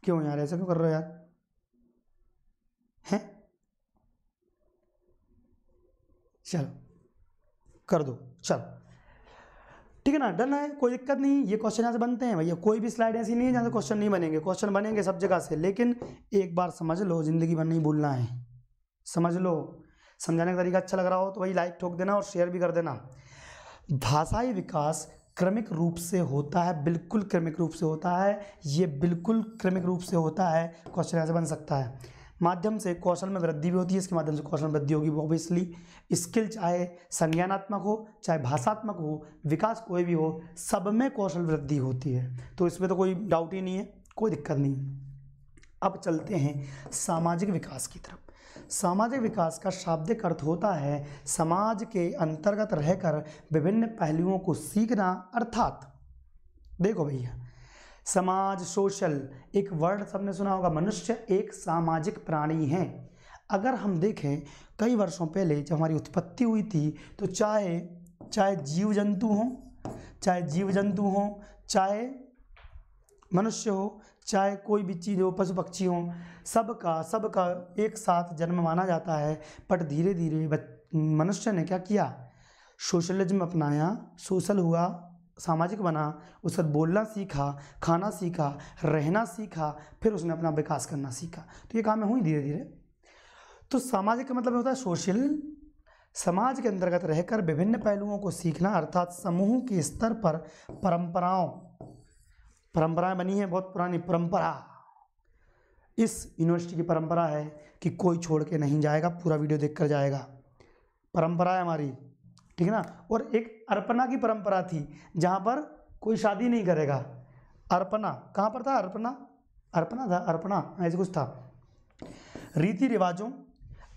क्यों यार, ऐसा क्यों कर रहे हो यार? हैं? चलो, कर दो, चलो। ठीक है ना? डन है, कोई दिक्कत नहीं, ये क्वेश्चन यहाँ से बनते हैं भैया कोई भी स्लाइड ऐसी नहीं है जहाँ से क्वेश्चन नहीं बनेंगे। क्वेश्चन बनेंगे सब जगह से, लेकिन एक बार समझ लो, ज़िंदगी भर नहीं भूलना है। समझ लो। समझाने का तरीका अच्छा लग रहा हो तो वही लाइक ठोक देना और शेयर भी कर देना। भाषाई विकास क्रमिक रूप से होता है, बिल्कुल क्रमिक रूप से होता है। ये बिल्कुल क्रमिक रूप से होता है। क्वेश्चन ऐसे बन सकता है। माध्यम से कौशल में वृद्धि भी होती है, इसके माध्यम से कौशल में वृद्धि होगी ऑब्वियसली स्किल चाहे संज्ञानात्मक हो, चाहे भाषात्मक हो, विकास कोई भी हो, सब में कौशल वृद्धि होती है। तो इसमें तो कोई डाउट ही नहीं है, कोई दिक्कत नहीं अब चलते हैं सामाजिक विकास की तरफ़। सामाजिक विकास का शाब्दिक अर्थ होता है समाज के अंतर्गत रहकर विभिन्न पहलुओं को सीखना, अर्थात, देखो भैया समाज सोशल, एक वर्ड सबने सुना होगा, मनुष्य एक सामाजिक प्राणी है। अगर हम देखें, कई वर्षों पहले जब हमारी उत्पत्ति हुई थी तो चाहे चाहे जीव जंतु हों, चाहे जीव जंतु हों, चाहे मनुष्य हो, चाहे कोई भी चीज़ हो, पशु पक्षी हो, सबका सबका एक साथ जन्म माना जाता है। बट धीरे धीरे मनुष्य ने क्या किया? सोशलिज्म अपनाया, सोशल हुआ सामाजिक बना उसके बाद बोलना सीखा, खाना सीखा, रहना सीखा, फिर उसने अपना विकास करना सीखा। तो ये काम में हुई धीरे धीरे तो सामाजिक का मतलब होता है सोशल। समाज के अंतर्गत रहकर विभिन्न पहलुओं को सीखना अर्थात समूह के स्तर पर परंपराओं, परंपराएँ बनी हैं बहुत पुरानी परंपरा। इस यूनिवर्सिटी की परंपरा है कि कोई छोड़ के नहीं जाएगा, पूरा वीडियो देख कर जाएगा। परंपरा है हमारी ठीक है ना? और एक अर्पणा की परंपरा थी, जहाँ पर कोई शादी नहीं करेगा। अर्पणा, कहाँ पर था अर्पणा? अर्पणा था, अर्पणा, ऐसे कुछ था। रीति रिवाजों,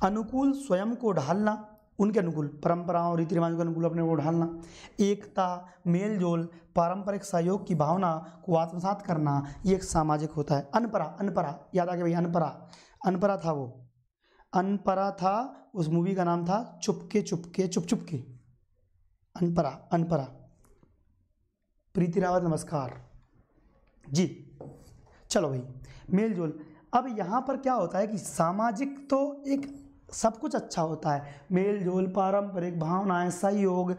अनुकूल स्वयं को ढालना, उनके अनुकूल, परंपराओं, रीति रिवाजों के अनुकूल अपने को ढालना। एकता मेल जोल पारंपरिक सहयोग की भावना को आत्मसात करना, ये एक सामाजिक होता है। अनपरा अनपरा, याद आ गया भैया, अनपरा। अनपरा था वो। अनपरा था, उस मूवी का नाम था चुपके चुपके चुप चुपके। अनपरा अनपरा। प्रीति रावत, नमस्कार। जी, चलो भाई मेल जोल अब यहाँ पर क्या होता है कि सामाजिक तो एक सब कुछ अच्छा होता है। मेल जोल पारंपरिक भावनाएँ, सहयोग,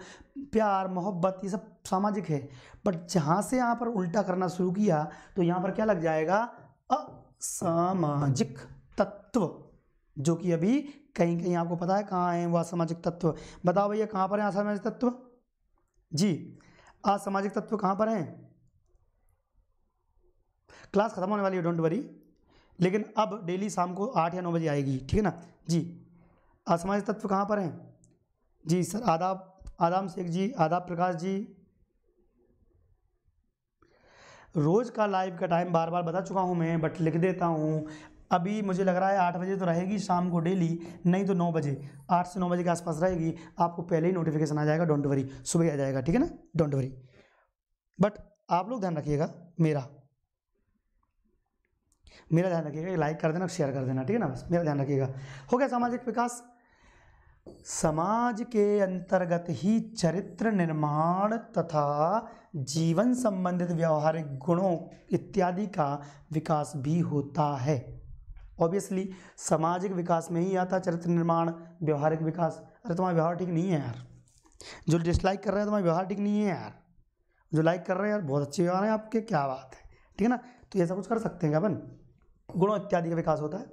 प्यार, मोहब्बत, ये सब सामाजिक है। बट जहाँ से यहाँ पर उल्टा करना शुरू किया तो यहाँ पर क्या लग जाएगा? असामाजिक तत्व, जो कि अभी कहीं कहीं आपको पता है कहाँ है वह सामाजिक तत्व। बताओ भैया, कहाँ पर है असामाजिक तत्व? जी असामाजिक तत्व कहाँ पर हैं? क्लास खत्म होने वाली है डोंट वरी लेकिन अब डेली शाम को आठ या नौ बजे आएगी, ठीक है ना? जी असामाजिक तत्व कहाँ पर हैं? जी, सर, आदाब आदाम शेख जी, आदाब प्रकाश जी। रोज़ का लाइव का टाइम बार बार बता चुका हूँ मैं बट लिख देता हूँ। अभी मुझे लग रहा है आठ बजे तो रहेगी, शाम को डेली, नहीं तो नौ बजे। आठ से नौ बजे के आसपास रहेगी, आपको पहले ही नोटिफिकेशन आ जाएगा डोंट वरी सुबह आ जाएगा, ठीक है ना? डोंट वरी बट आप लोग ध्यान रखिएगा, मेरा मेरा ध्यान रखिएगा लाइक कर देना शेयर कर देना, ठीक है ना? बस मेरा ध्यान रखिएगा। हो गया सामाजिक विकास। समाज के अंतर्गत ही चरित्र निर्माण तथा जीवन संबंधित व्यवहारिक गुणों इत्यादि का विकास भी होता है। ऑब्वियसली सामाजिक विकास में ही आता चरित्र निर्माण, व्यवहारिक विकास। अरे तुम्हारा व्यवहार ठीक नहीं है यार। जो डिसलाइक कर रहे हैं, तुम्हारा व्यवहार ठीक नहीं है यार। जो लाइक कर रहे हैं यार, बहुत अच्छे व्यवहार हैं आपके, क्या बात है। ठीक है ना? तो ये सब कुछ कर सकते हैं अपन? गुणों इत्यादि का विकास होता है।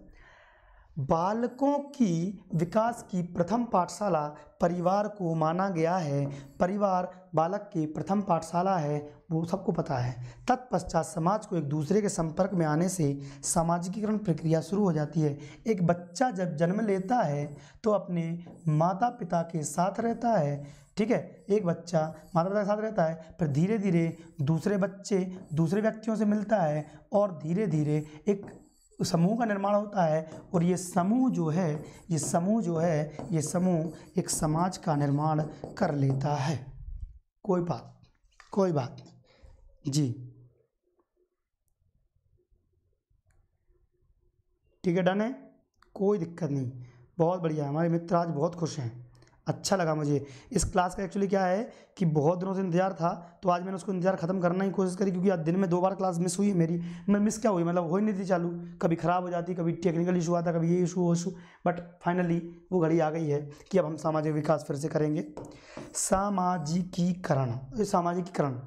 बालकों की विकास की प्रथम पाठशाला परिवार को माना गया है। परिवार बालक की प्रथम पाठशाला है, वो सबको पता है। तत्पश्चात समाज को एक दूसरे के संपर्क में आने से सामाजिकीकरण प्रक्रिया शुरू हो जाती है। एक बच्चा जब जन्म लेता है तो अपने माता पिता के साथ रहता है, ठीक है? एक बच्चा माता पिता के साथ रहता है फिर धीरे धीरे दूसरे बच्चे दूसरे व्यक्तियों से मिलता है और धीरे धीरे एक समूह का निर्माण होता है और ये समूह जो है, ये समूह जो है, ये समूह एक समाज का निर्माण कर लेता है। कोई बात कोई बात नहीं। जी। ठीक है, डन है? कोई दिक्कत नहीं। बहुत बढ़िया। हमारे मित्र आज बहुत खुश हैं। अच्छा लगा मुझे। इस क्लास का एक्चुअली क्या है कि बहुत दिनों से इंतज़ार था तो आज मैंने उसको इंतज़ार ख़त्म करने की कोशिश करी, क्योंकि आज दिन में दो बार क्लास मिस हुई है मेरी। मैं मिस क्या हुई? मतलब हो ही नहीं थी चालू। कभी ख़राब हो जाती, कभी टेक्निकल इशू आता, कभी ये इशू वो इशू बट फाइनली वो घड़ी आ गई है कि अब हम सामाजिक विकास फिर से करेंगे। सामाजिकीकरण। सामाजिकीकरण।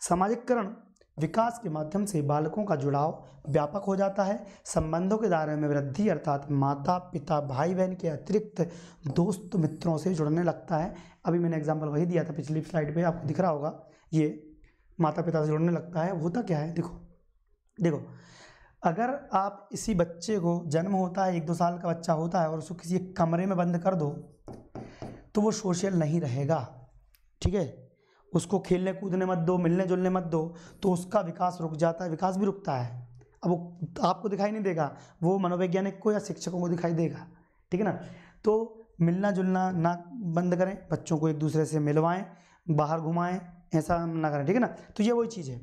सामाजिकरण विकास के माध्यम से बालकों का जुड़ाव व्यापक हो जाता है। संबंधों के दायरे में वृद्धि अर्थात माता, पिता भाई बहन के अतिरिक्त दोस्त मित्रों से जुड़ने लगता है। अभी मैंने एग्जांपल वही दिया था, पिछली स्लाइड पे आपको दिख रहा होगा। ये माता, पिता से जुड़ने लगता है, होता क्या है? देखो देखो, अगर आप इसी बच्चे को जन्म होता है, एक दो साल का बच्चा होता है और उसको किसी कमरे में बंद कर दो तो वो सोशल नहीं रहेगा, ठीक है? उसको खेलने, कूदने मत दो, मिलने, जुलने मत दो तो उसका विकास रुक जाता है, विकास भी रुकता है। अब वो आपको दिखाई नहीं देगा, वो मनोवैज्ञानिक को या शिक्षकों को दिखाई देगा, ठीक है ना? तो मिलना, जुलना ना बंद करें, बच्चों को एक दूसरे से मिलवाएँ, बाहर घुमाएँ, ऐसा ना करें, ठीक है ना? तो ये वही चीज़ है।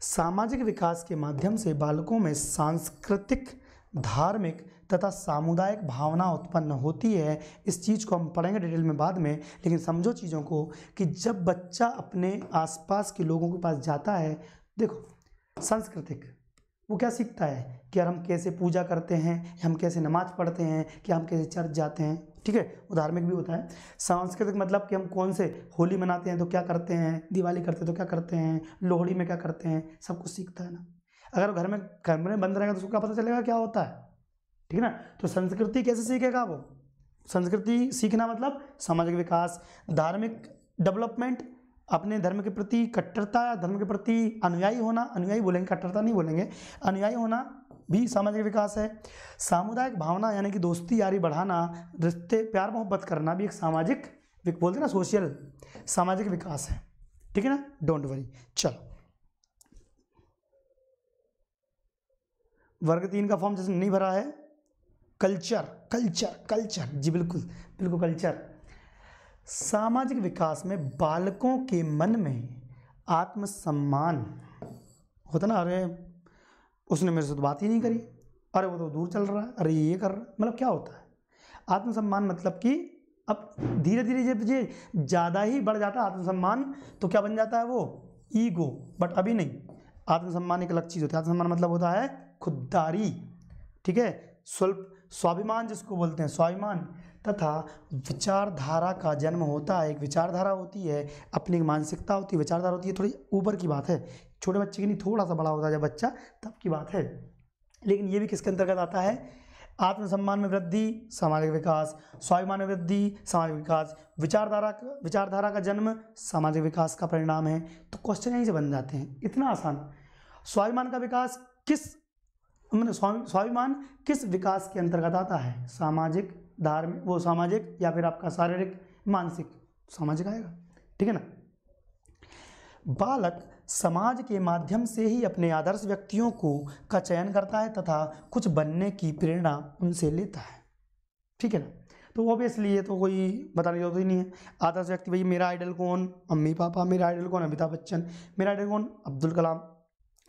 सामाजिक विकास के माध्यम से बालकों में सांस्कृतिक, धार्मिक तथा सामुदायिक भावना उत्पन्न होती है, इस चीज़ को हम पढ़ेंगे डिटेल में बाद में, लेकिन समझो चीज़ों को कि जब बच्चा अपने आसपास के लोगों के पास जाता है, देखो, सांस्कृतिक, वो क्या सीखता है कि यार हम कैसे पूजा करते हैं, हम कैसे नमाज़ पढ़ते हैं, कि हम कैसे चर्च जाते हैं, ठीक है? वो धार्मिक भी होता है। सांस्कृतिक मतलब कि हम कौन से? होली मनाते हैं तो क्या करते हैं? दिवाली करते हैं तो क्या करते हैं? लोहड़ी में क्या करते हैं? सब कुछ सीखता है ना। अगर घर में कमरे बंद रहेगा तो उसको क्या पता चलेगा क्या होता है? ठीक है ना? तो संस्कृति कैसे सीखेगा वो? संस्कृति सीखना मतलब सामाजिक विकास, धार्मिक डेवलपमेंट अपने धर्म के प्रति कट्टरता या धर्म के प्रति अनुयायी होना। अनुयायी बोलेंगे, कट्टरता नहीं बोलेंगे। अनुयायी होना भी सामाजिक विकास है। सामुदायिक भावना यानी कि दोस्ती, यारी बढ़ाना, रिश्ते, प्यार, मोहब्बत करना भी एक सामाजिक बोलते ना सोशल सामाजिक विकास है। ठीक है ना? डोंट वरी चलो। वर्ग तीन का फॉर्म जैसे नहीं भरा है। Culture culture culture. जी, बिल्कुल बिल्कुल कल्चर। सामाजिक विकास में बालकों के मन में आत्मसम्मान होता ना, अरे, उसने मेरे से तो बात ही नहीं करी, अरे, वो तो दूर चल रहा है, अरे, ये कर रहा है। मतलब क्या होता है? आत्मसम्मान मतलब कि अब धीरे धीरे जब ये ज़्यादा ही बढ़ जाता है आत्मसम्मान तो क्या बन जाता है वो? ईगो बट अभी नहीं। आत्मसम्मान एक अलग चीज़ होती है। आत्मसम्मान मतलब होता है खुददारी, ठीक है? स्वल्प स्वाभिमान जिसको बोलते हैं, स्वाभिमान, तथा विचारधारा का जन्म होता है। एक विचारधारा होती है, अपनी मानसिकता होती है, विचारधारा होती है, थोड़ी ऊपर की बात है। छोटे बच्चे के नहीं थोड़ा सा बड़ा होता है जब बच्चा, तब की बात है। लेकिन ये भी किसके अंतर्गत आता है? आत्मसम्मान में वृद्धि, सामाजिक विकास, स्वाभिमान में वृद्धि, सामाजिक विकास। विचारधारा का विचारधारा का जन्म सामाजिक विकास का परिणाम है। तो क्वेश्चन यहीं से बन जाते हैं। इतना आसान। स्वाभिमान का विकास किस स्वाभिमान किस विकास के अंतर्गत आता है? सामाजिक, धार्मिक, वो सामाजिक या फिर आपका शारीरिक, मानसिक? सामाजिक आएगा। ठीक है ना? बालक समाज के माध्यम से ही अपने आदर्श व्यक्तियों को का चयन करता है तथा कुछ बनने की प्रेरणा उनसे लेता है। ठीक है ना? तो ऑब्वियसली ये तो कोई बताने की ज़रूरत ही नहीं है। आदर्श व्यक्ति, भाई, मेरा आइडल कौन? मम्मी पापा मेरा आइडल कौन? अमिताभ बच्चन। मेरा आइडल कौन? अब्दुल कलाम।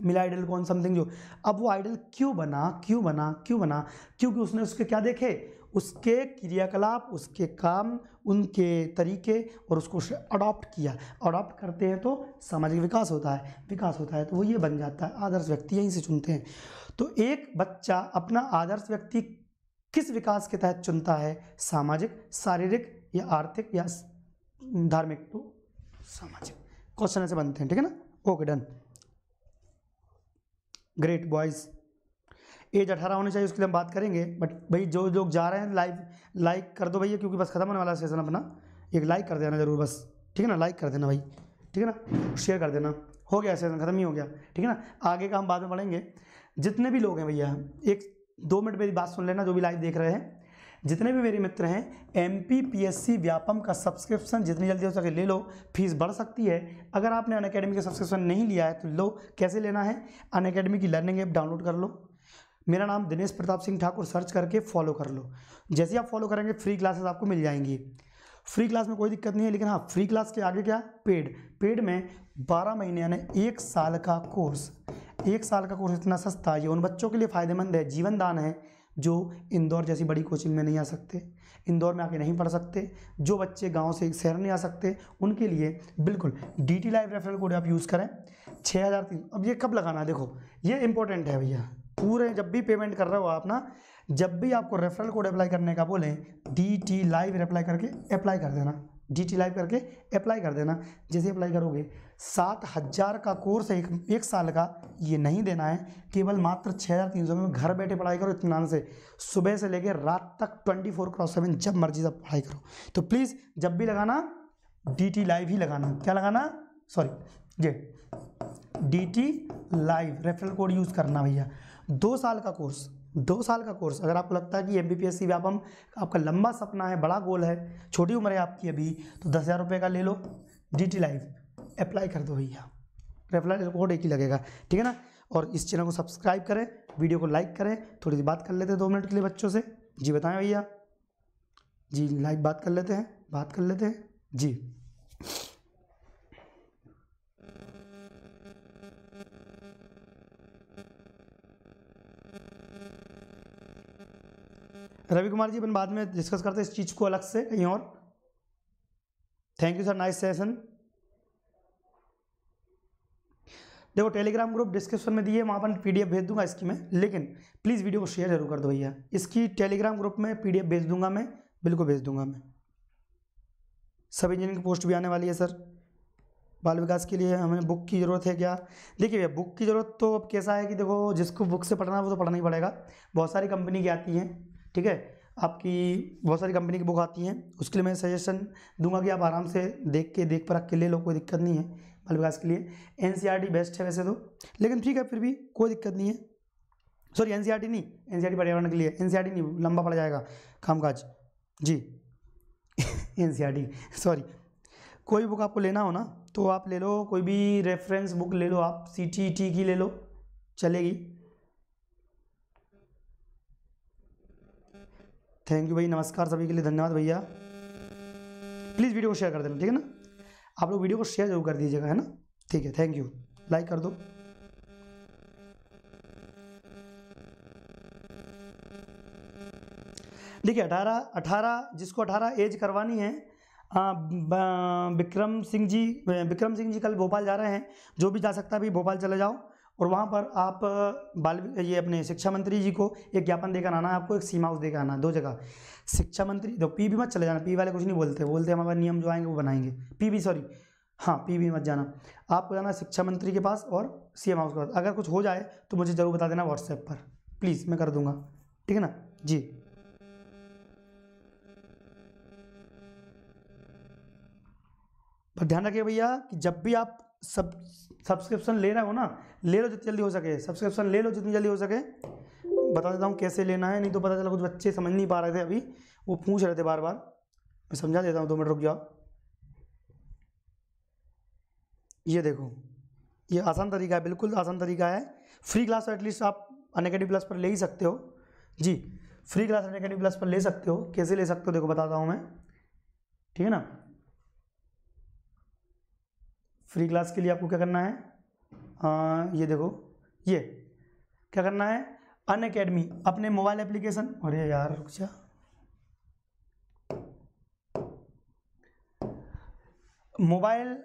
मेरा आइडल कौन समथिंग जो। अब वो आइडल क्यों बना क्यों बना क्यों बना? क्योंकि उसने उसके क्या देखे? उसके क्रियाकलाप, उसके काम, उनके तरीके और उसको अडॉप्ट किया। अडॉप्ट करते हैं तो सामाजिक विकास होता है। विकास होता है तो वो ये बन जाता है। आदर्श व्यक्ति यहीं से चुनते हैं। तो एक बच्चा अपना आदर्श व्यक्ति किस विकास के तहत चुनता है? सामाजिक, शारीरिक या आर्थिक या धार्मिक? तो सामाजिक। क्वेश्चन ऐसे बनते हैं, ठीक है ना? Okay done great boys age अठारह होनी चाहिए, उसके लिए हम बात करेंगे बट भाई जो लोग जा रहे हैं लाइव लाइक कर दो भैया, क्योंकि बस खत्म होने वाला सेशन अपना। एक लाइक कर देना ज़रूर बस। ठीक है ना? लाइक कर देना भाई। ठीक है ना? शेयर कर देना। हो गया सेशन खत्म ही हो गया। ठीक है ना? आगे का हम बाद में पढ़ेंगे। जितने भी लोग हैं भैया, एक, दो मिनट मेरी बात सुन लेना, जो भी लाइव देख रहे हैं। जितने भी मेरे मित्र हैं एम पी व्यापम का सब्सक्रिप्शन जितनी जल्दी हो सके ले लो फ़ीस बढ़ सकती है। अगर आपने अन अकेडमी का सब्सक्रिप्शन नहीं लिया है तो लो, कैसे लेना है? अन अकेडमी की लर्निंग ऐप डाउनलोड कर लो। मेरा नाम दिनेश प्रताप सिंह ठाकुर सर्च करके फॉलो कर लो। जैसे आप फॉलो करेंगे फ्री क्लासेस आपको मिल जाएँगी। फ्री क्लास में कोई दिक्कत नहीं है, लेकिन हाँ फ्री क्लास के आगे क्या? पेड पेड में बारह महीने, यानी एक साल का कोर्स एक साल का कोर्स इतना सस्ता है ये उन बच्चों के लिए फ़ायदेमंद है, जीवन दान है। जो इंदौर जैसी बड़ी कोचिंग में नहीं आ सकते, इंदौर में आके नहीं पढ़ सकते, जो बच्चे गाँव से शहर नहीं आ सकते, उनके लिए बिल्कुल D T live referral code आप यूज़ करें। छः हज़ार तीन, अब ये कब लगाना है? देखो, ये इंपॉर्टेंट है भैया। पूरे जब भी पेमेंट कर रहे हो आप ना, जब भी आपको रेफरल कोड अप्लाई करने का बोलें डी टी लाइव अप्लाई करके अप्लाई कर देना। डी टी लाइव करके अप्लाई कर देना। जैसे अप्लाई करोगे, सात हज़ार का कोर्स है एक एक साल का, ये नहीं देना है। केवल मात्र छः हज़ार तीन सौ में घर बैठे पढ़ाई करो इतमान से। सुबह से लेकर रात तक ट्वेंटी फोर क्रॉस सेवन जब मर्ज़ी तब पढ़ाई करो। तो प्लीज़ जब भी लगाना डी टी लाइव ही लगाना। क्या लगाना? सॉरी जी D T live referral code use करना भैया। दो साल का कोर्स दो साल का कोर्स। अगर आपको लगता है कि M B P S C आपका लंबा सपना है, बड़ा गोल है, छोटी उम्र है आपकी अभी तो दस हज़ार रुपये का ले लो। डी टी लाइव अप्लाई कर दो भैया। रेफरल कोड एक ही लगेगा, ठीक है ना? और इस चैनल को सब्सक्राइब करें वीडियो को लाइक करें, थोड़ी सी बात कर लेते हैं दो मिनट के लिए बच्चों से। जी बताएँ भैया। जी लाइव बात कर लेते हैं, बात कर लेते हैं। जी। रवि कुमार जी, अपन बाद में डिस्कस करते हैं इस चीज़ को अलग से कहीं और। Thank you sir nice session देखो टेलीग्राम ग्रुप डिस्क्रिप्शन में दिए, वहाँ पर पीडीएफ भेज दूँगा इसकी मैं। लेकिन प्लीज़ वीडियो को शेयर ज़रूर कर दो भैया। इसकी टेलीग्राम ग्रुप में पीडीएफ भेज दूँगा मैं। बिल्कुल भेज दूँगा मैं। सब इंजीनियरिंग पोस्ट भी आने वाली है सर बाल विकास के लिए हमें बुक की ज़रूरत है क्या? देखिए भैया बुक की ज़रूरत तो अब कैसा है कि देखो, जिसको बुक से पढ़ना है, वो तो पढ़ना ही पड़ेगा। बहुत सारी कंपनी की आती हैं। ठीक है? आपकी बहुत सारी कंपनी की बुक आती हैं। उसके लिए मैं सजेशन दूँगा कि आप आराम से देख के, देख पर रख के ले लो, कोई दिक्कत नहीं है बाल विकास के लिए। एन बेस्ट है वैसे तो। लेकिन ठीक है, फिर भी कोई दिक्कत नहीं है। सॉरी एन नहीं एन पर्यावरण के लिए। एन नहीं, लंबा पड़ जाएगा कामकाज। जी। एन सॉरी कोई बुक आपको लेना हो ना तो आप ले लो। कोई भी रेफरेंस बुक ले लो आप सी टी की ले लो। चलेगी। थैंक यू भाई, नमस्कार सभी के लिए, धन्यवाद भैया। प्लीज़ वीडियो को शेयर कर देना, ठीक है ना? आप लोग वीडियो को शेयर ज़रूर कर दीजिएगा, है ना? ठीक है थैंक यू लाइक कर दो। देखिए, अठारह अठारह, जिसको अठारह एज करवानी है विक्रम सिंह जी, विक्रम सिंह जी कल भोपाल जा रहे हैं। जो भी जा सकता है, अभी भोपाल चले जाओ। और वहाँ पर आप बाल, ये अपने शिक्षा मंत्री जी को एक ज्ञापन देकर आना है आपको एक सीमा हाउस देकर आना है दो जगह। शिक्षा मंत्री तो पी भी मत चले जाना, पी वाले कुछ नहीं बोलते बोलते हमारे नियम जो आएँगे वो बनाएँगे। पी भी सॉरी हाँ पी भी मत जाना। आपको जाना शिक्षा मंत्री के पास और सी एम हाउस के पास। अगर कुछ हो जाए तो मुझे ज़रूर बता देना व्हाट्सएप पर। प्लीज़ मैं कर दूँगा। ठीक है ना? जी। पर ध्यान रखिए भैया कि जब भी आप सब सब्सक्रिप्शन ले रहे हो ना, ले लो जितनी जल्दी हो सके। सब्सक्रिप्शन ले लो जितनी जल्दी हो सके। बता देता हूँ कैसे लेना है, नहीं तो पता चला कुछ बच्चे समझ नहीं पा रहे थे अभी। वो पूछ रहे थे बार बार मैं समझा देता हूँ, दो मिनट रुक जाओ। ये देखो, ये आसान तरीका है, बिल्कुल आसान तरीका है। फ्री क्लास एटलीस्ट आप अन प्लस पर ले ही सकते हो। जी फ्री क्लास अन प्लस पर ले सकते हो। कैसे ले सकते हो, देखो बताता हूँ मैं। ठीक है ना? फ्री क्लास के लिए आपको क्या करना है? आ, ये देखो ये क्या करना है? अन अकेडमी अपने मोबाइल एप्लीकेशन। अरे यार रुक जा। मोबाइल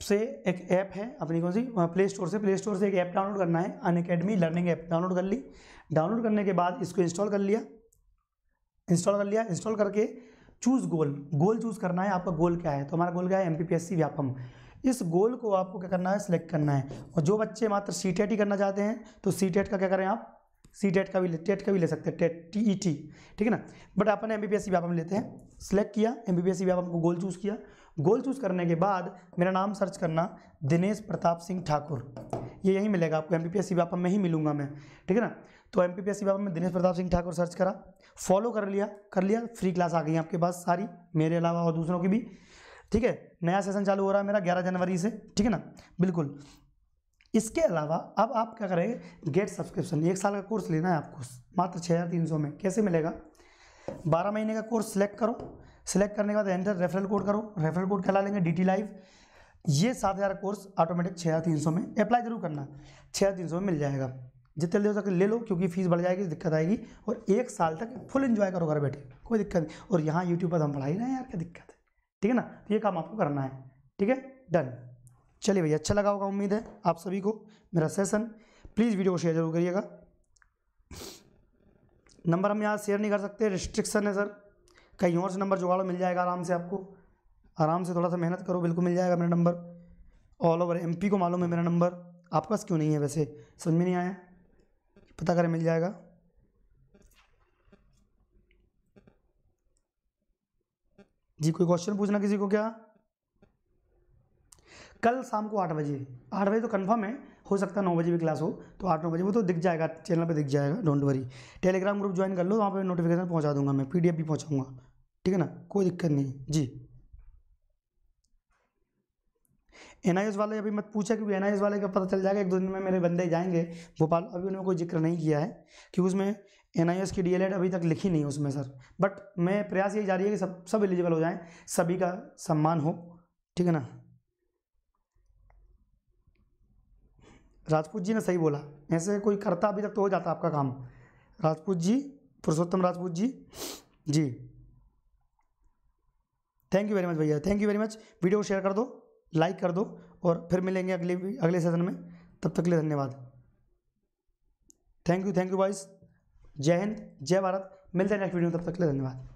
से एक ऐप है अपनी कौन सी? प्ले स्टोर से प्ले स्टोर से एक ऐप डाउनलोड करना है Unacademy learning app. Download कर ली। डाउनलोड करने के बाद इसको इंस्टॉल कर लिया। इंस्टॉल कर लिया। इंस्टॉल करके चूज़ गोल। गोल चूज़ करना है आपका गोल क्या है? तो हमारा गोल क्या है? M P Vyapam. इस गोल को आपको क्या करना है? सिलेक्ट करना है। और जो बच्चे मात्र सी टेट ही करना चाहते हैं तो सी टेट का क्या करें आप? सी टेट का भी ले टेट का भी ले सकते हैं टेट टी ई टी ठीक है ना? But upon M B P S Vyapam लेते हैं। सिलेक्ट किया M B P S C Vyapam को गोल चूज़ किया। गोल चूज़ करने के बाद मेरा नाम सर्च करना, दिनेश प्रताप सिंह ठाकुर। ये यहीं मिलेगा आपको। एम पी पी एस में ही मिलूँगा मैं, ठीक है ना? तो एम पी पी एस में दिनेश प्रताप सिंह ठाकुर सर्च करा। फॉलो कर लिया कर लिया फ्री क्लास आ गई आपके पास सारी, मेरे अलावा और दूसरों की भी। ठीक है, नया सेशन चालू हो रहा है मेरा ग्यारह जनवरी से, ठीक है ना? बिल्कुल। इसके अलावा अब आप क्या करेंगे? गेट सब्सक्रिप्शन एक साल का कोर्स लेना है आपको, मात्र छः हज़ार तीन सौ में। कैसे मिलेगा? बारह महीने का कोर्स सेलेक्ट करो। सिलेक्ट करने के बाद एंटर रेफरल कोड करो। रेफरल कोड क्या लेंगे डी टी लाइव ये सात हज़ार कोर्स ऑटोमेटिक छः हज़ार तीन सौ में। अप्लाई ज़रूर करना। छः हज़ार तीन सौ में मिल जाएगा। जितने जल्दी हो सके ले लो, क्योंकि फ़ीस बढ़ जाएगी, दिक्कत आएगी। और एक साल तक फुल इन्जॉय करो घर बैठे। कोई दिक्कत नहीं। और यहाँ यूट्यूब पर हम पढ़ाई रहे हैं यार, क्या दिक्कत? है ठीक है ना? तो ये काम आपको करना है। ठीक है? डन चलिए भैया अच्छा लगा होगा, उम्मीद है आप सभी को मेरा सेशन प्लीज़ वीडियो को शेयर ज़रूर करिएगा। नंबर हम यहाँ शेयर नहीं कर सकते रिस्ट्रिक्शन है सर कहीं और से नंबर जुगाड़ो, मिल जाएगा आराम से आपको। आराम से थोड़ा सा मेहनत करो, बिल्कुल मिल जाएगा मेरा नंबर ऑल ओवर एमपी को मालूम है मेरा नंबर आपके पास क्यों नहीं है वैसे? समझ में नहीं आया? पता करें, मिल जाएगा। जी, कोई क्वेश्चन पूछना किसी को क्या? कल शाम को आठ बजे। आठ बजे तो कंफर्म है, हो सकता है नौ बजे भी क्लास हो तो आठ, नौ बजे वो तो दिख जाएगा चैनल पे दिख जाएगा don't worry Telegram group join कर लो, वहाँ पे नोटिफिकेशन पहुँचा दूँगा मैं पीडीएफ भी पहुँचाऊँगा। ठीक है ना? कोई दिक्कत नहीं। जी। एन वाले अभी मत पूछा, क्योंकि एन वाले का पता चल जाएगा, एक दो दिन में मेरे बंदे जाएँगे। भोपाल, अभी उन्होंने कोई ज़िक्र नहीं किया है, कि उसमें एनआईएस की डी एल एड अभी तक लिखी नहीं है उसमें, सर। बट मैं प्रयास यही जारी है कि सब सब एलिजिबल हो जाएँ, सभी का सम्मान हो, ठीक है ना? राजपूत जी ने सही बोला। ऐसे कोई करता अभी तक तो हो जाता आपका काम। राजपूत जी, पुरुषोत्तम राजपूत जी जी। थैंक यू वेरी मच भैया thank you very much video share कर दो लाइक कर दो, और फिर मिलेंगे अगले अगले सेशन में। तब तक के लिए धन्यवाद। Thank you thank you boys Jai Hind जय भारत। मिलते हैं नेक्स्ट वीडियो तब तक के लिए धन्यवाद।